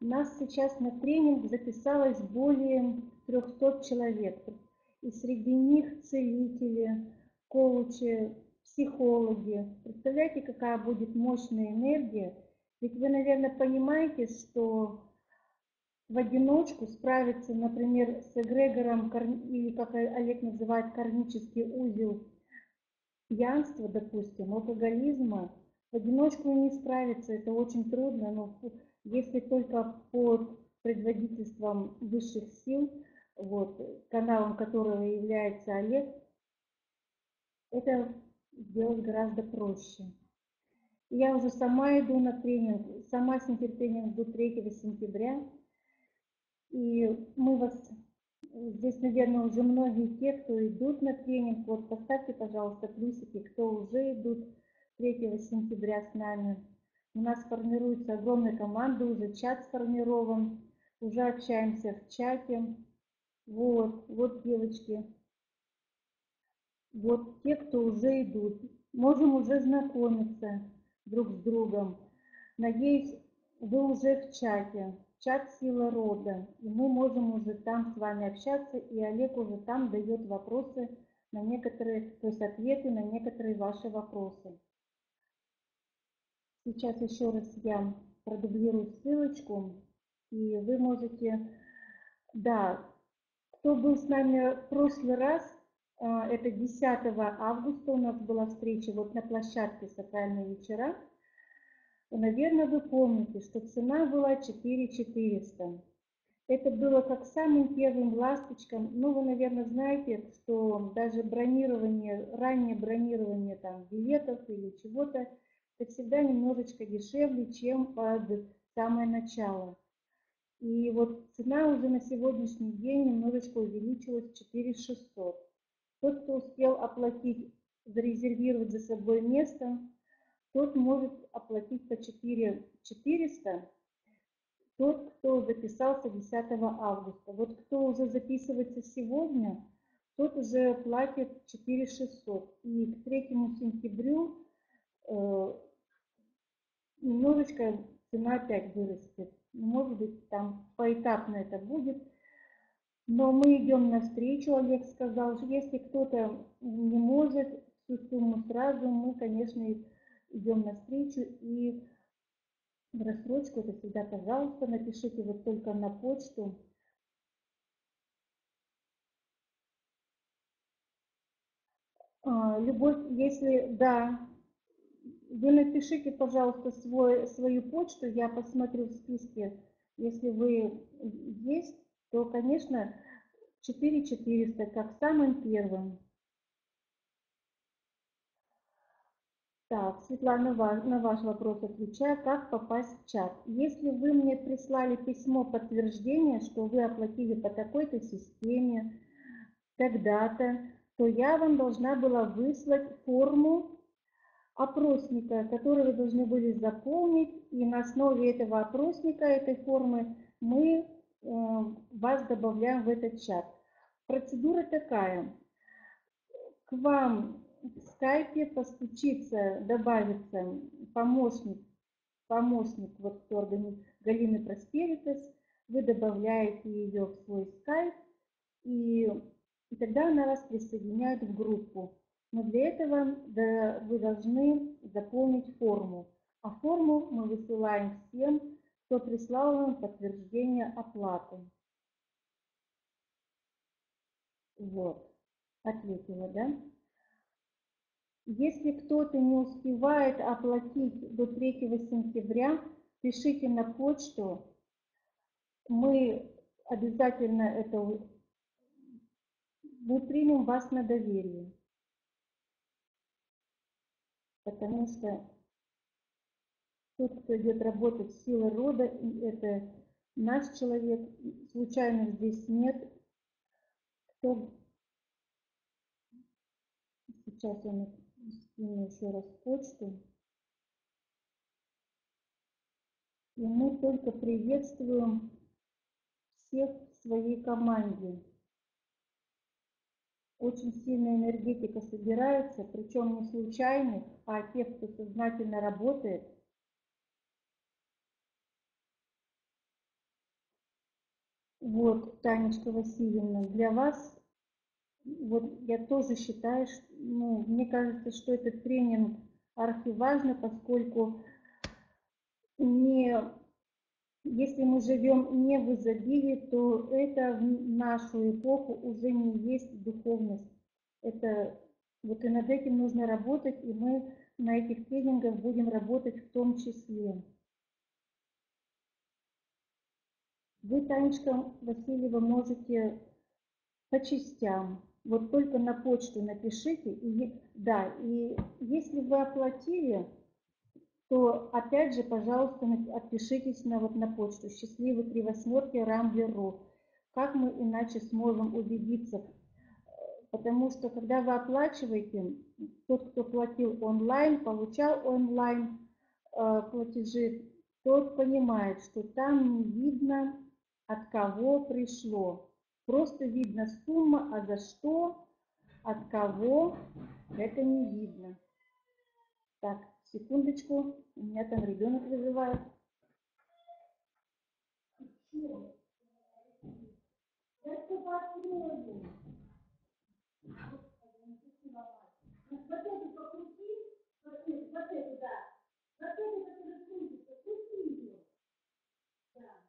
нас сейчас на тренинг записалось более 300 человек. И среди них целители, коучи, психологи. Представляете, какая будет мощная энергия? Ведь вы, наверное, понимаете, что в одиночку справиться, например, с эгрегором, или, как Олег называет, кармический узел пьянства, допустим, алкоголизма, в одиночку не справиться, это очень трудно, но если только под предводительством высших сил, вот, каналом которого является Олег, это сделать гораздо проще. Я уже сама иду на тренинг, сама с нетерпением жду 3 сентября. И мы вас, здесь, наверное, уже многие те, кто идут на тренинг, вот поставьте, пожалуйста, плюсики, кто уже идут 3 сентября с нами. У нас формируется огромная команда, уже чат сформирован, уже общаемся в чате. Вот, вот девочки, вот те, кто уже идут, можем уже знакомиться друг с другом. Надеюсь, вы уже в чате, чат «Сила рода», и мы можем уже там с вами общаться, и Олег уже там дает вопросы на некоторые, то есть ответы на некоторые ваши вопросы. Сейчас еще раз я продублирую ссылочку, и вы можете, да, кто был с нами в прошлый раз, это 10 августа у нас была встреча вот на площадке «Сакральные вечера». Наверное, вы помните, что цена была 4400. Это было как самым первым ласточкам. Ну, вы, наверное, знаете, что даже бронирование, раннее бронирование там билетов или чего-то, это всегда немножечко дешевле, чем под самое начало. И вот цена уже на сегодняшний день немножечко увеличилась 4600. Тот, кто успел оплатить, зарезервировать за собой место, тот может оплатить по 4 400, тот, кто записался 10 августа. Вот кто уже записывается сегодня, тот уже платит 4 600. И к 3 сентябрю э, немножечко цена опять вырастет. Может быть, там поэтапно это будет. Но мы идем навстречу, Олег сказал, что если кто-то не может всю сумму сразу, мы, конечно, идем навстречу и в рассрочку это всегда, пожалуйста, напишите вот только на почту. А, любовь, если, да, вы напишите, пожалуйста, свой, свою почту, я посмотрю в списке, если вы есть, то, конечно, 4400 как самым первым. Так, Светлана, на ваш вопрос отвечаю, как попасть в чат. Если вы мне прислали письмо подтверждения, что вы оплатили по такой-то системе, тогда-то, то я вам должна была выслать форму опросника, который вы должны были заполнить, и на основе этого опросника, этой формы, мы вас добавляем в этот чат. Процедура такая. К вам в скайпе постучится, добавится помощник, помощник вот кто органи... Галины Просперитес. Вы добавляете ее в свой скайп, и, и тогда она вас присоединяет в группу. Но для этого да, вы должны заполнить форму. А форму мы высылаем всем, кто прислал, 100 прислалось подтверждение оплаты. Вот, ответила, да? Если кто-то не успевает оплатить до 3 сентября, пишите на почту. Мы обязательно это мы примем вас на доверие. Потому что тот, кто идет работать силой рода, это наш человек, случайно здесь нет. Кто сейчас я скину еще раз почту. И мы только приветствуем всех в своей команде. Очень сильная энергетика собирается, причем не случайных, а тех, кто сознательно работает. Вот, Танечка Васильевна, для вас, вот я тоже считаю, что, ну, мне кажется, что этот тренинг архиважный, поскольку не если мы живем не в изобилии, то это в нашу эпоху уже не есть духовность. Это вот и над этим нужно работать, и мы на этих тренингах будем работать в том числе. Вы, Танечка Васильева, можете по частям, вот только на почту напишите, и, да, и если вы оплатили, то опять же, пожалуйста, отпишитесь на, вот, на почту счастливый три восьмерки рамблер.ру. Как мы иначе сможем убедиться? Потому что когда вы оплачиваете, тот, кто платил онлайн, получал онлайн э, платежи, тот понимает, что там не видно, от кого пришло. Просто видно сумма, а за что, от кого, это не видно. Так, Секундочку, у меня там ребенок вызывает. Вот это покрути, вот это, да. Вот это, который крутится, крути ее. Да.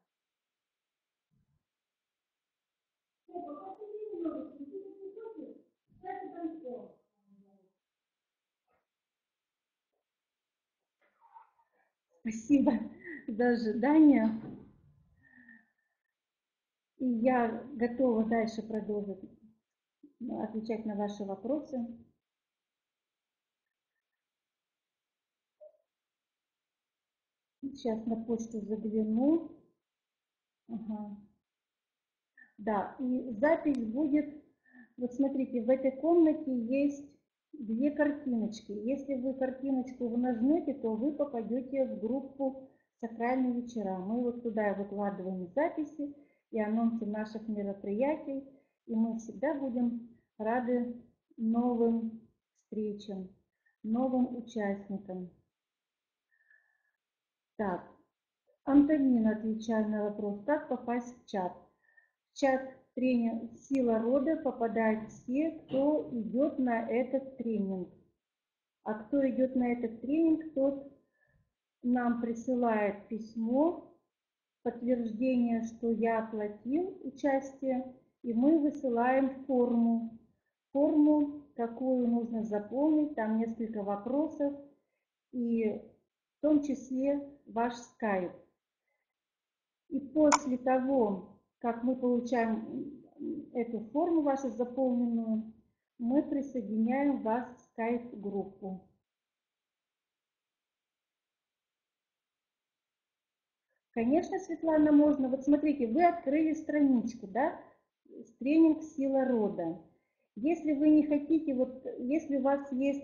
Все, покрути немного, крути, крути, крути. Кстати, танцор. Спасибо за ожидание. И я готова дальше продолжить ну, отвечать на ваши вопросы. Сейчас на почту загляну. Ага. Да, и запись будет, вот смотрите, в этой комнате есть две картиночки. Если вы картиночку нажмете, то вы попадете в группу «Сакральные вечера». Мы вот туда выкладываем записи и анонсы наших мероприятий. И мы всегда будем рады новым встречам, новым участникам. Так, Антонина отвечает на вопрос, как попасть в чат. В чат тренинг «Сила рода» попадают все, кто идет на этот тренинг. А кто идет на этот тренинг, тот нам присылает письмо, подтверждение, что я оплатил участие, и мы высылаем форму. Форму, какую нужно заполнить, там несколько вопросов, и в том числе ваш скайп. И после того, как мы получаем эту форму вашу заполненную, мы присоединяем вас в скайп-группу. Конечно, Светлана, можно. Вот смотрите, вы открыли страничку, да, тренинг «Сила рода». Если вы не хотите, вот если у вас есть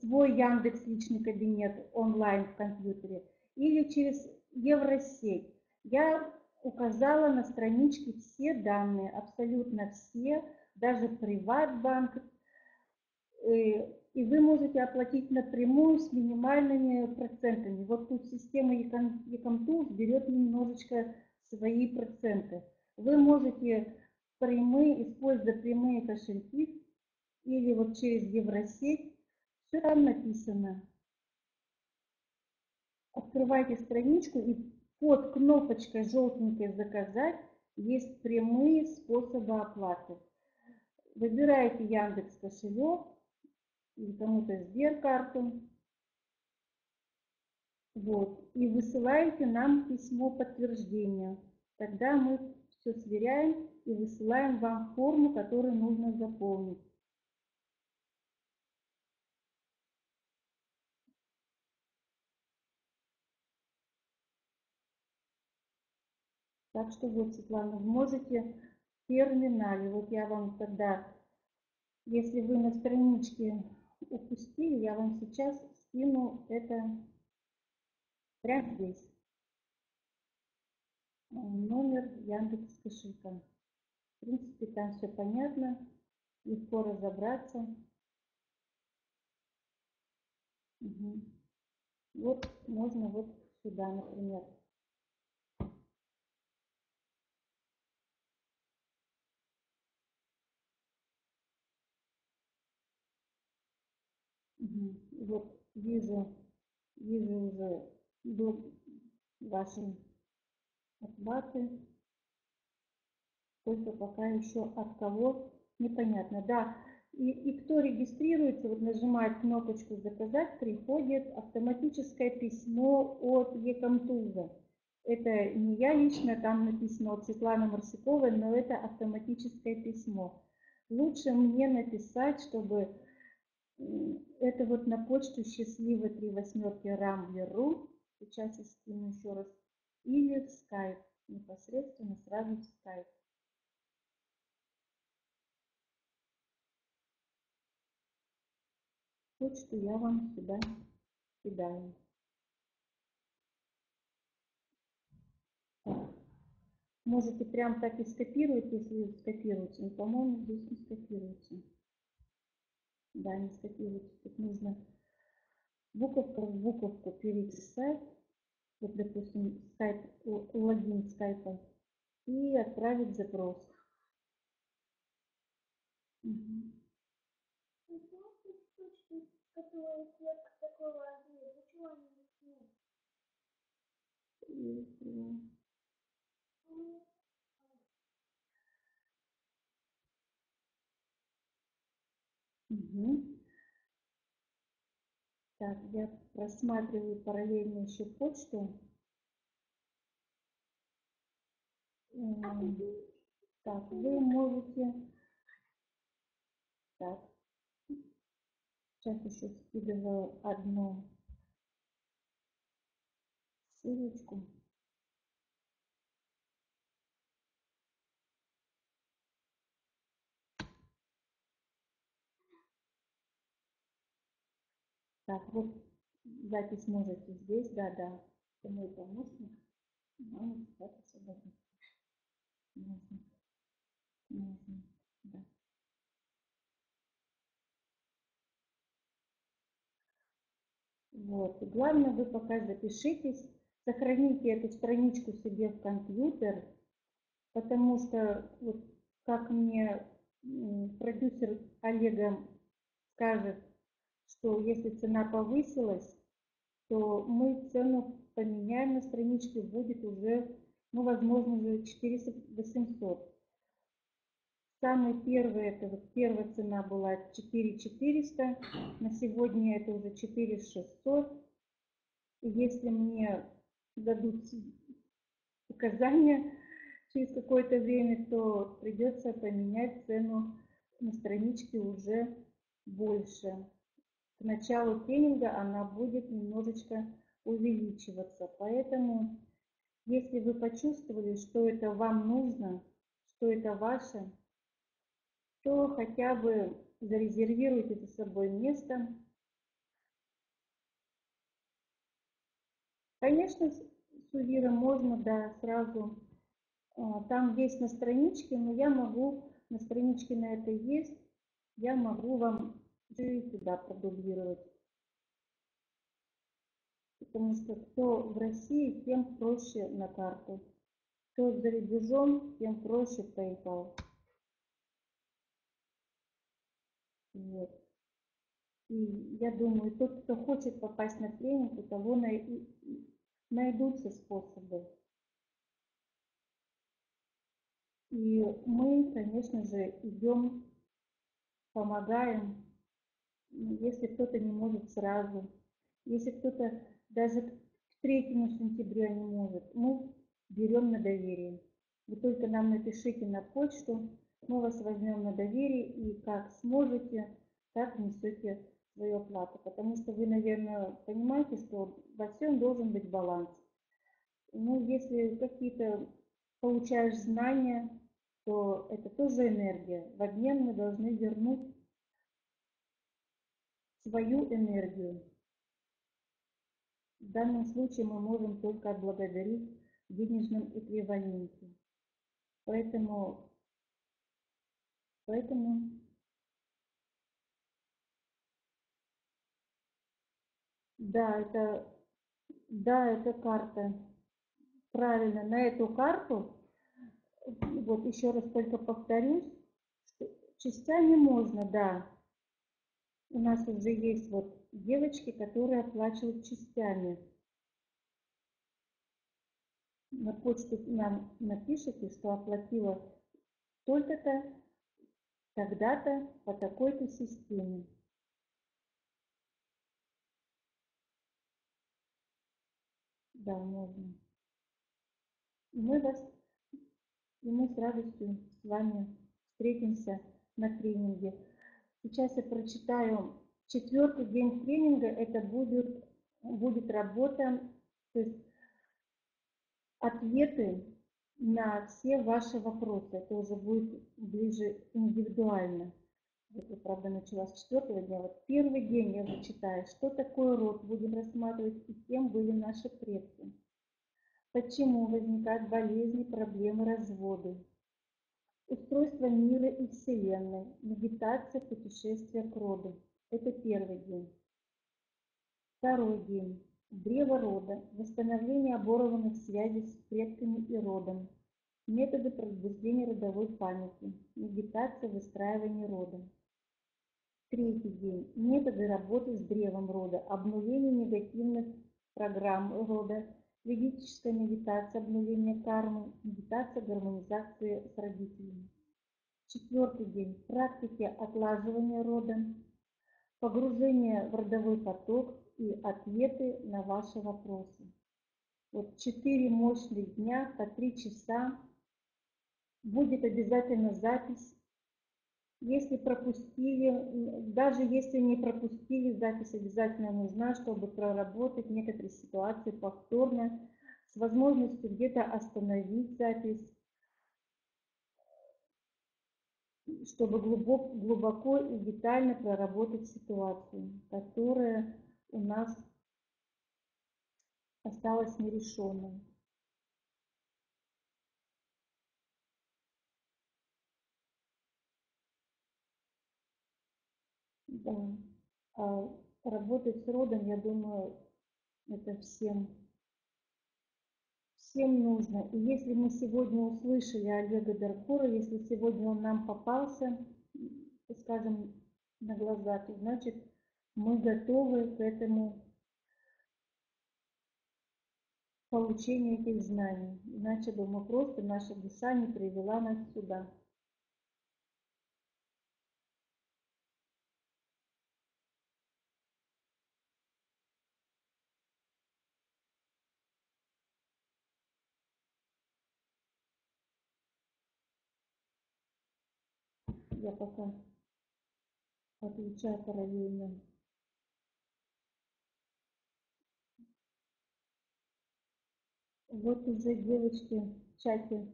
свой Яндекс личный кабинет онлайн в компьютере или через Евросеть, я указала на страничке все данные, абсолютно все, даже Приватбанк. Э, и вы можете оплатить напрямую с минимальными процентами. Вот тут система Ecomtools берет немножечко свои проценты. Вы можете прямые, используя прямые кошельки или вот через Евросеть, все там написано. Открывайте страничку и под кнопочкой желтенькой «Заказать» есть прямые способы оплаты. выбираете Яндекс кошелек или кому-то Сберкарту. Вот, и высылаете нам письмо подтверждения. Тогда мы все сверяем и высылаем вам форму, которую нужно заполнить. Так что вот, Светлана, можете в терминале, вот я вам тогда, если вы на страничке упустили, я вам сейчас скину это прямо здесь. Номер Яндекс кошелька. В принципе, там все понятно, легко разобраться. Угу. Вот можно вот сюда, например. Вот вижу, вижу уже ваши оплаты. Только пока еще от кого непонятно. Да, и, и кто регистрируется, вот нажимает кнопочку «Заказать», приходит автоматическое письмо от Екомтуза. Это не я лично, там написано от Светланы Марсиковой, но это автоматическое письмо. Лучше мне написать, чтобы это вот на почту счастливо 3 восьмерки рамблер.ру. Сейчас я скину еще раз. Или в скайп. Непосредственно сразу в скайп. Почту я вам сюда кидаю. Можете прям так и скопировать, если скопируете. Но, по-моему, здесь не скопируете да, не скопируйте. Тут нужно буковку в буковку переписать, вот, допустим, скайп, логин скайпа, и отправить запрос. Угу. Угу. Так, я просматриваю параллельно еще почту. Так, вы можете... Так, сейчас еще скидываю одну ссылочку. Так, вот запись можете здесь, да, да. Это мой помощник. Мама запись свободна. Можно. Можно, да. Вот. И главное, вы пока запишитесь, сохраните эту страничку себе в компьютер, потому что, вот, как мне продюсер Олега скажет, что если цена повысилась, то мы цену поменяем на страничке, будет уже, ну, возможно, уже 400 800. Самый первый, это вот первая цена была 4400, на сегодня это уже 4600. И если мне дадут указания через какое-то время, то придется поменять цену на страничке уже больше к началу тренинга она будет немножечко увеличиваться. Поэтому, если вы почувствовали, что это вам нужно, что это ваше, то хотя бы зарезервируйте за собой место. Конечно, с Увира можно, да, сразу. А, там есть на страничке, но я могу, на страничке на это есть, я могу вам и сюда продублировать. Потому что кто в России, тем проще на карту. Кто за рубежом, тем проще PayPal. Вот. И я думаю, тот, кто хочет попасть на тренинг, у того найдутся способы. И мы, конечно же, идем помогаем, если кто-то не может сразу, если кто-то даже к 3 сентября не может, мы берем на доверие. Вы только нам напишите на почту, мы вас возьмем на доверие и как сможете, так несете свою оплату. Потому что вы, наверное, понимаете, что во всем должен быть баланс. Ну, если какие-то получаешь знания, то это тоже энергия. В обмен мы должны вернуть свою энергию. В данном случае мы можем только отблагодарить в денежном эквиваленте. Поэтому, поэтому да, это, да, это карта. Правильно, на эту карту, вот еще раз только повторюсь, частями можно, да. У нас уже есть вот девочки, которые оплачивают частями на почту нам напишите, что оплатила только-то, тогда-то, по такой-то системе. Да, можно. И мы вас, и мы с радостью с вами встретимся на тренинге. Сейчас я прочитаю четвертый день тренинга. Это будет, будет работа, то есть ответы на все ваши вопросы. Это уже будет ближе индивидуально. Это, правда, начала с четвертого дня. Вот первый день я уже читаю, что такое род, будем рассматривать, и кем были наши предки. Почему возникают болезни, проблемы, разводы. Устройство мира и Вселенной, медитация, путешествие к роду. Это первый день. Второй день. Древо рода, восстановление оборванных связей с предками и родом, методы пробуждения родовой памяти, медитация выстраивания рода. Третий день. Методы работы с древом рода, обнуление негативных программ рода, ведическая медитация обнуления кармы, медитация гармонизации с родителями. Четвертый день. Практики отлаживания рода, погружение в родовой поток, и ответы на ваши вопросы. Вот четыре мощных дня по три часа. Будет обязательно запись. Если пропустили, даже если не пропустили, запись обязательно нужна, чтобы проработать некоторые ситуации повторно, с возможностью где-то остановить запись, чтобы глубоко, глубоко и детально проработать ситуацию, которая у нас осталось нерешенной. Да. А работать с родом, я думаю, это всем, всем нужно. И если мы сегодня услышали Олега Даркура, если сегодня он нам попался, скажем, на глаза, то значит мы готовы к этому получению этих знаний. Иначе бы мы просто, наша душа не привела нас сюда. Я пока отвечаю параллельно Вот уже девочки в чате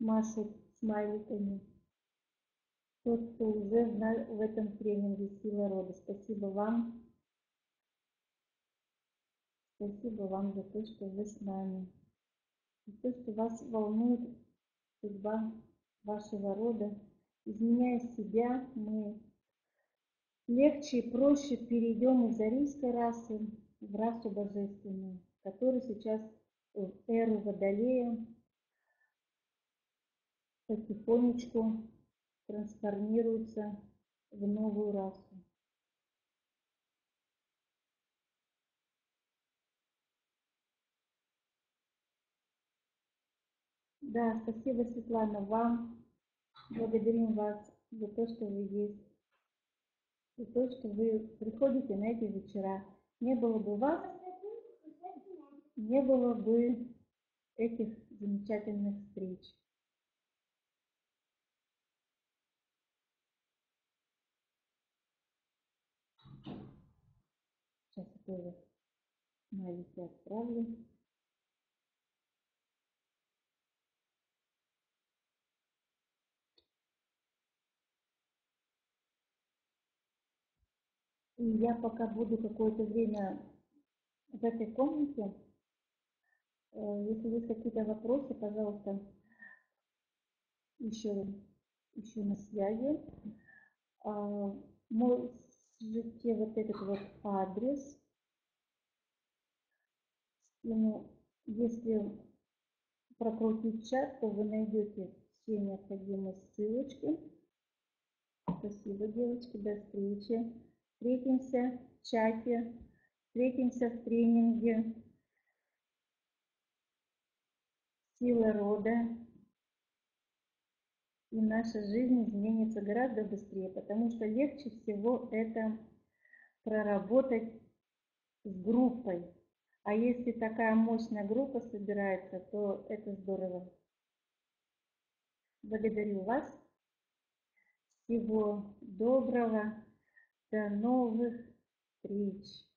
машут смайликами. Тот, кто уже в этом тренинге «Сила рода». Спасибо вам. Спасибо вам за то, что вы с нами. За то, что вас волнует судьба вашего рода. Изменяя себя, мы легче и проще перейдем из арийской расы в расу божественную, которая сейчас эру Водолея потихонечку трансформируется в новую расу. Да, спасибо, Светлана, вам. Благодарим вас за то, что вы есть. И то, что вы приходите на эти вечера. Не было бы вас, не было бы этих замечательных встреч. Сейчас я тоже маленький отправлю. И я пока буду какое-то время в этой комнате, э, если есть какие-то вопросы, пожалуйста, еще, еще на связи. А, Можете вот этот вот адрес. Если прокрутить чат, то вы найдете все необходимые ссылочки. Спасибо, девочки, до встречи. Встретимся в чате, встретимся в тренинге «Сила рода». И наша жизнь изменится гораздо быстрее, потому что легче всего это проработать с группой. А если такая мощная группа собирается, то это здорово. Благодарю вас. Всего доброго. До новых встреч!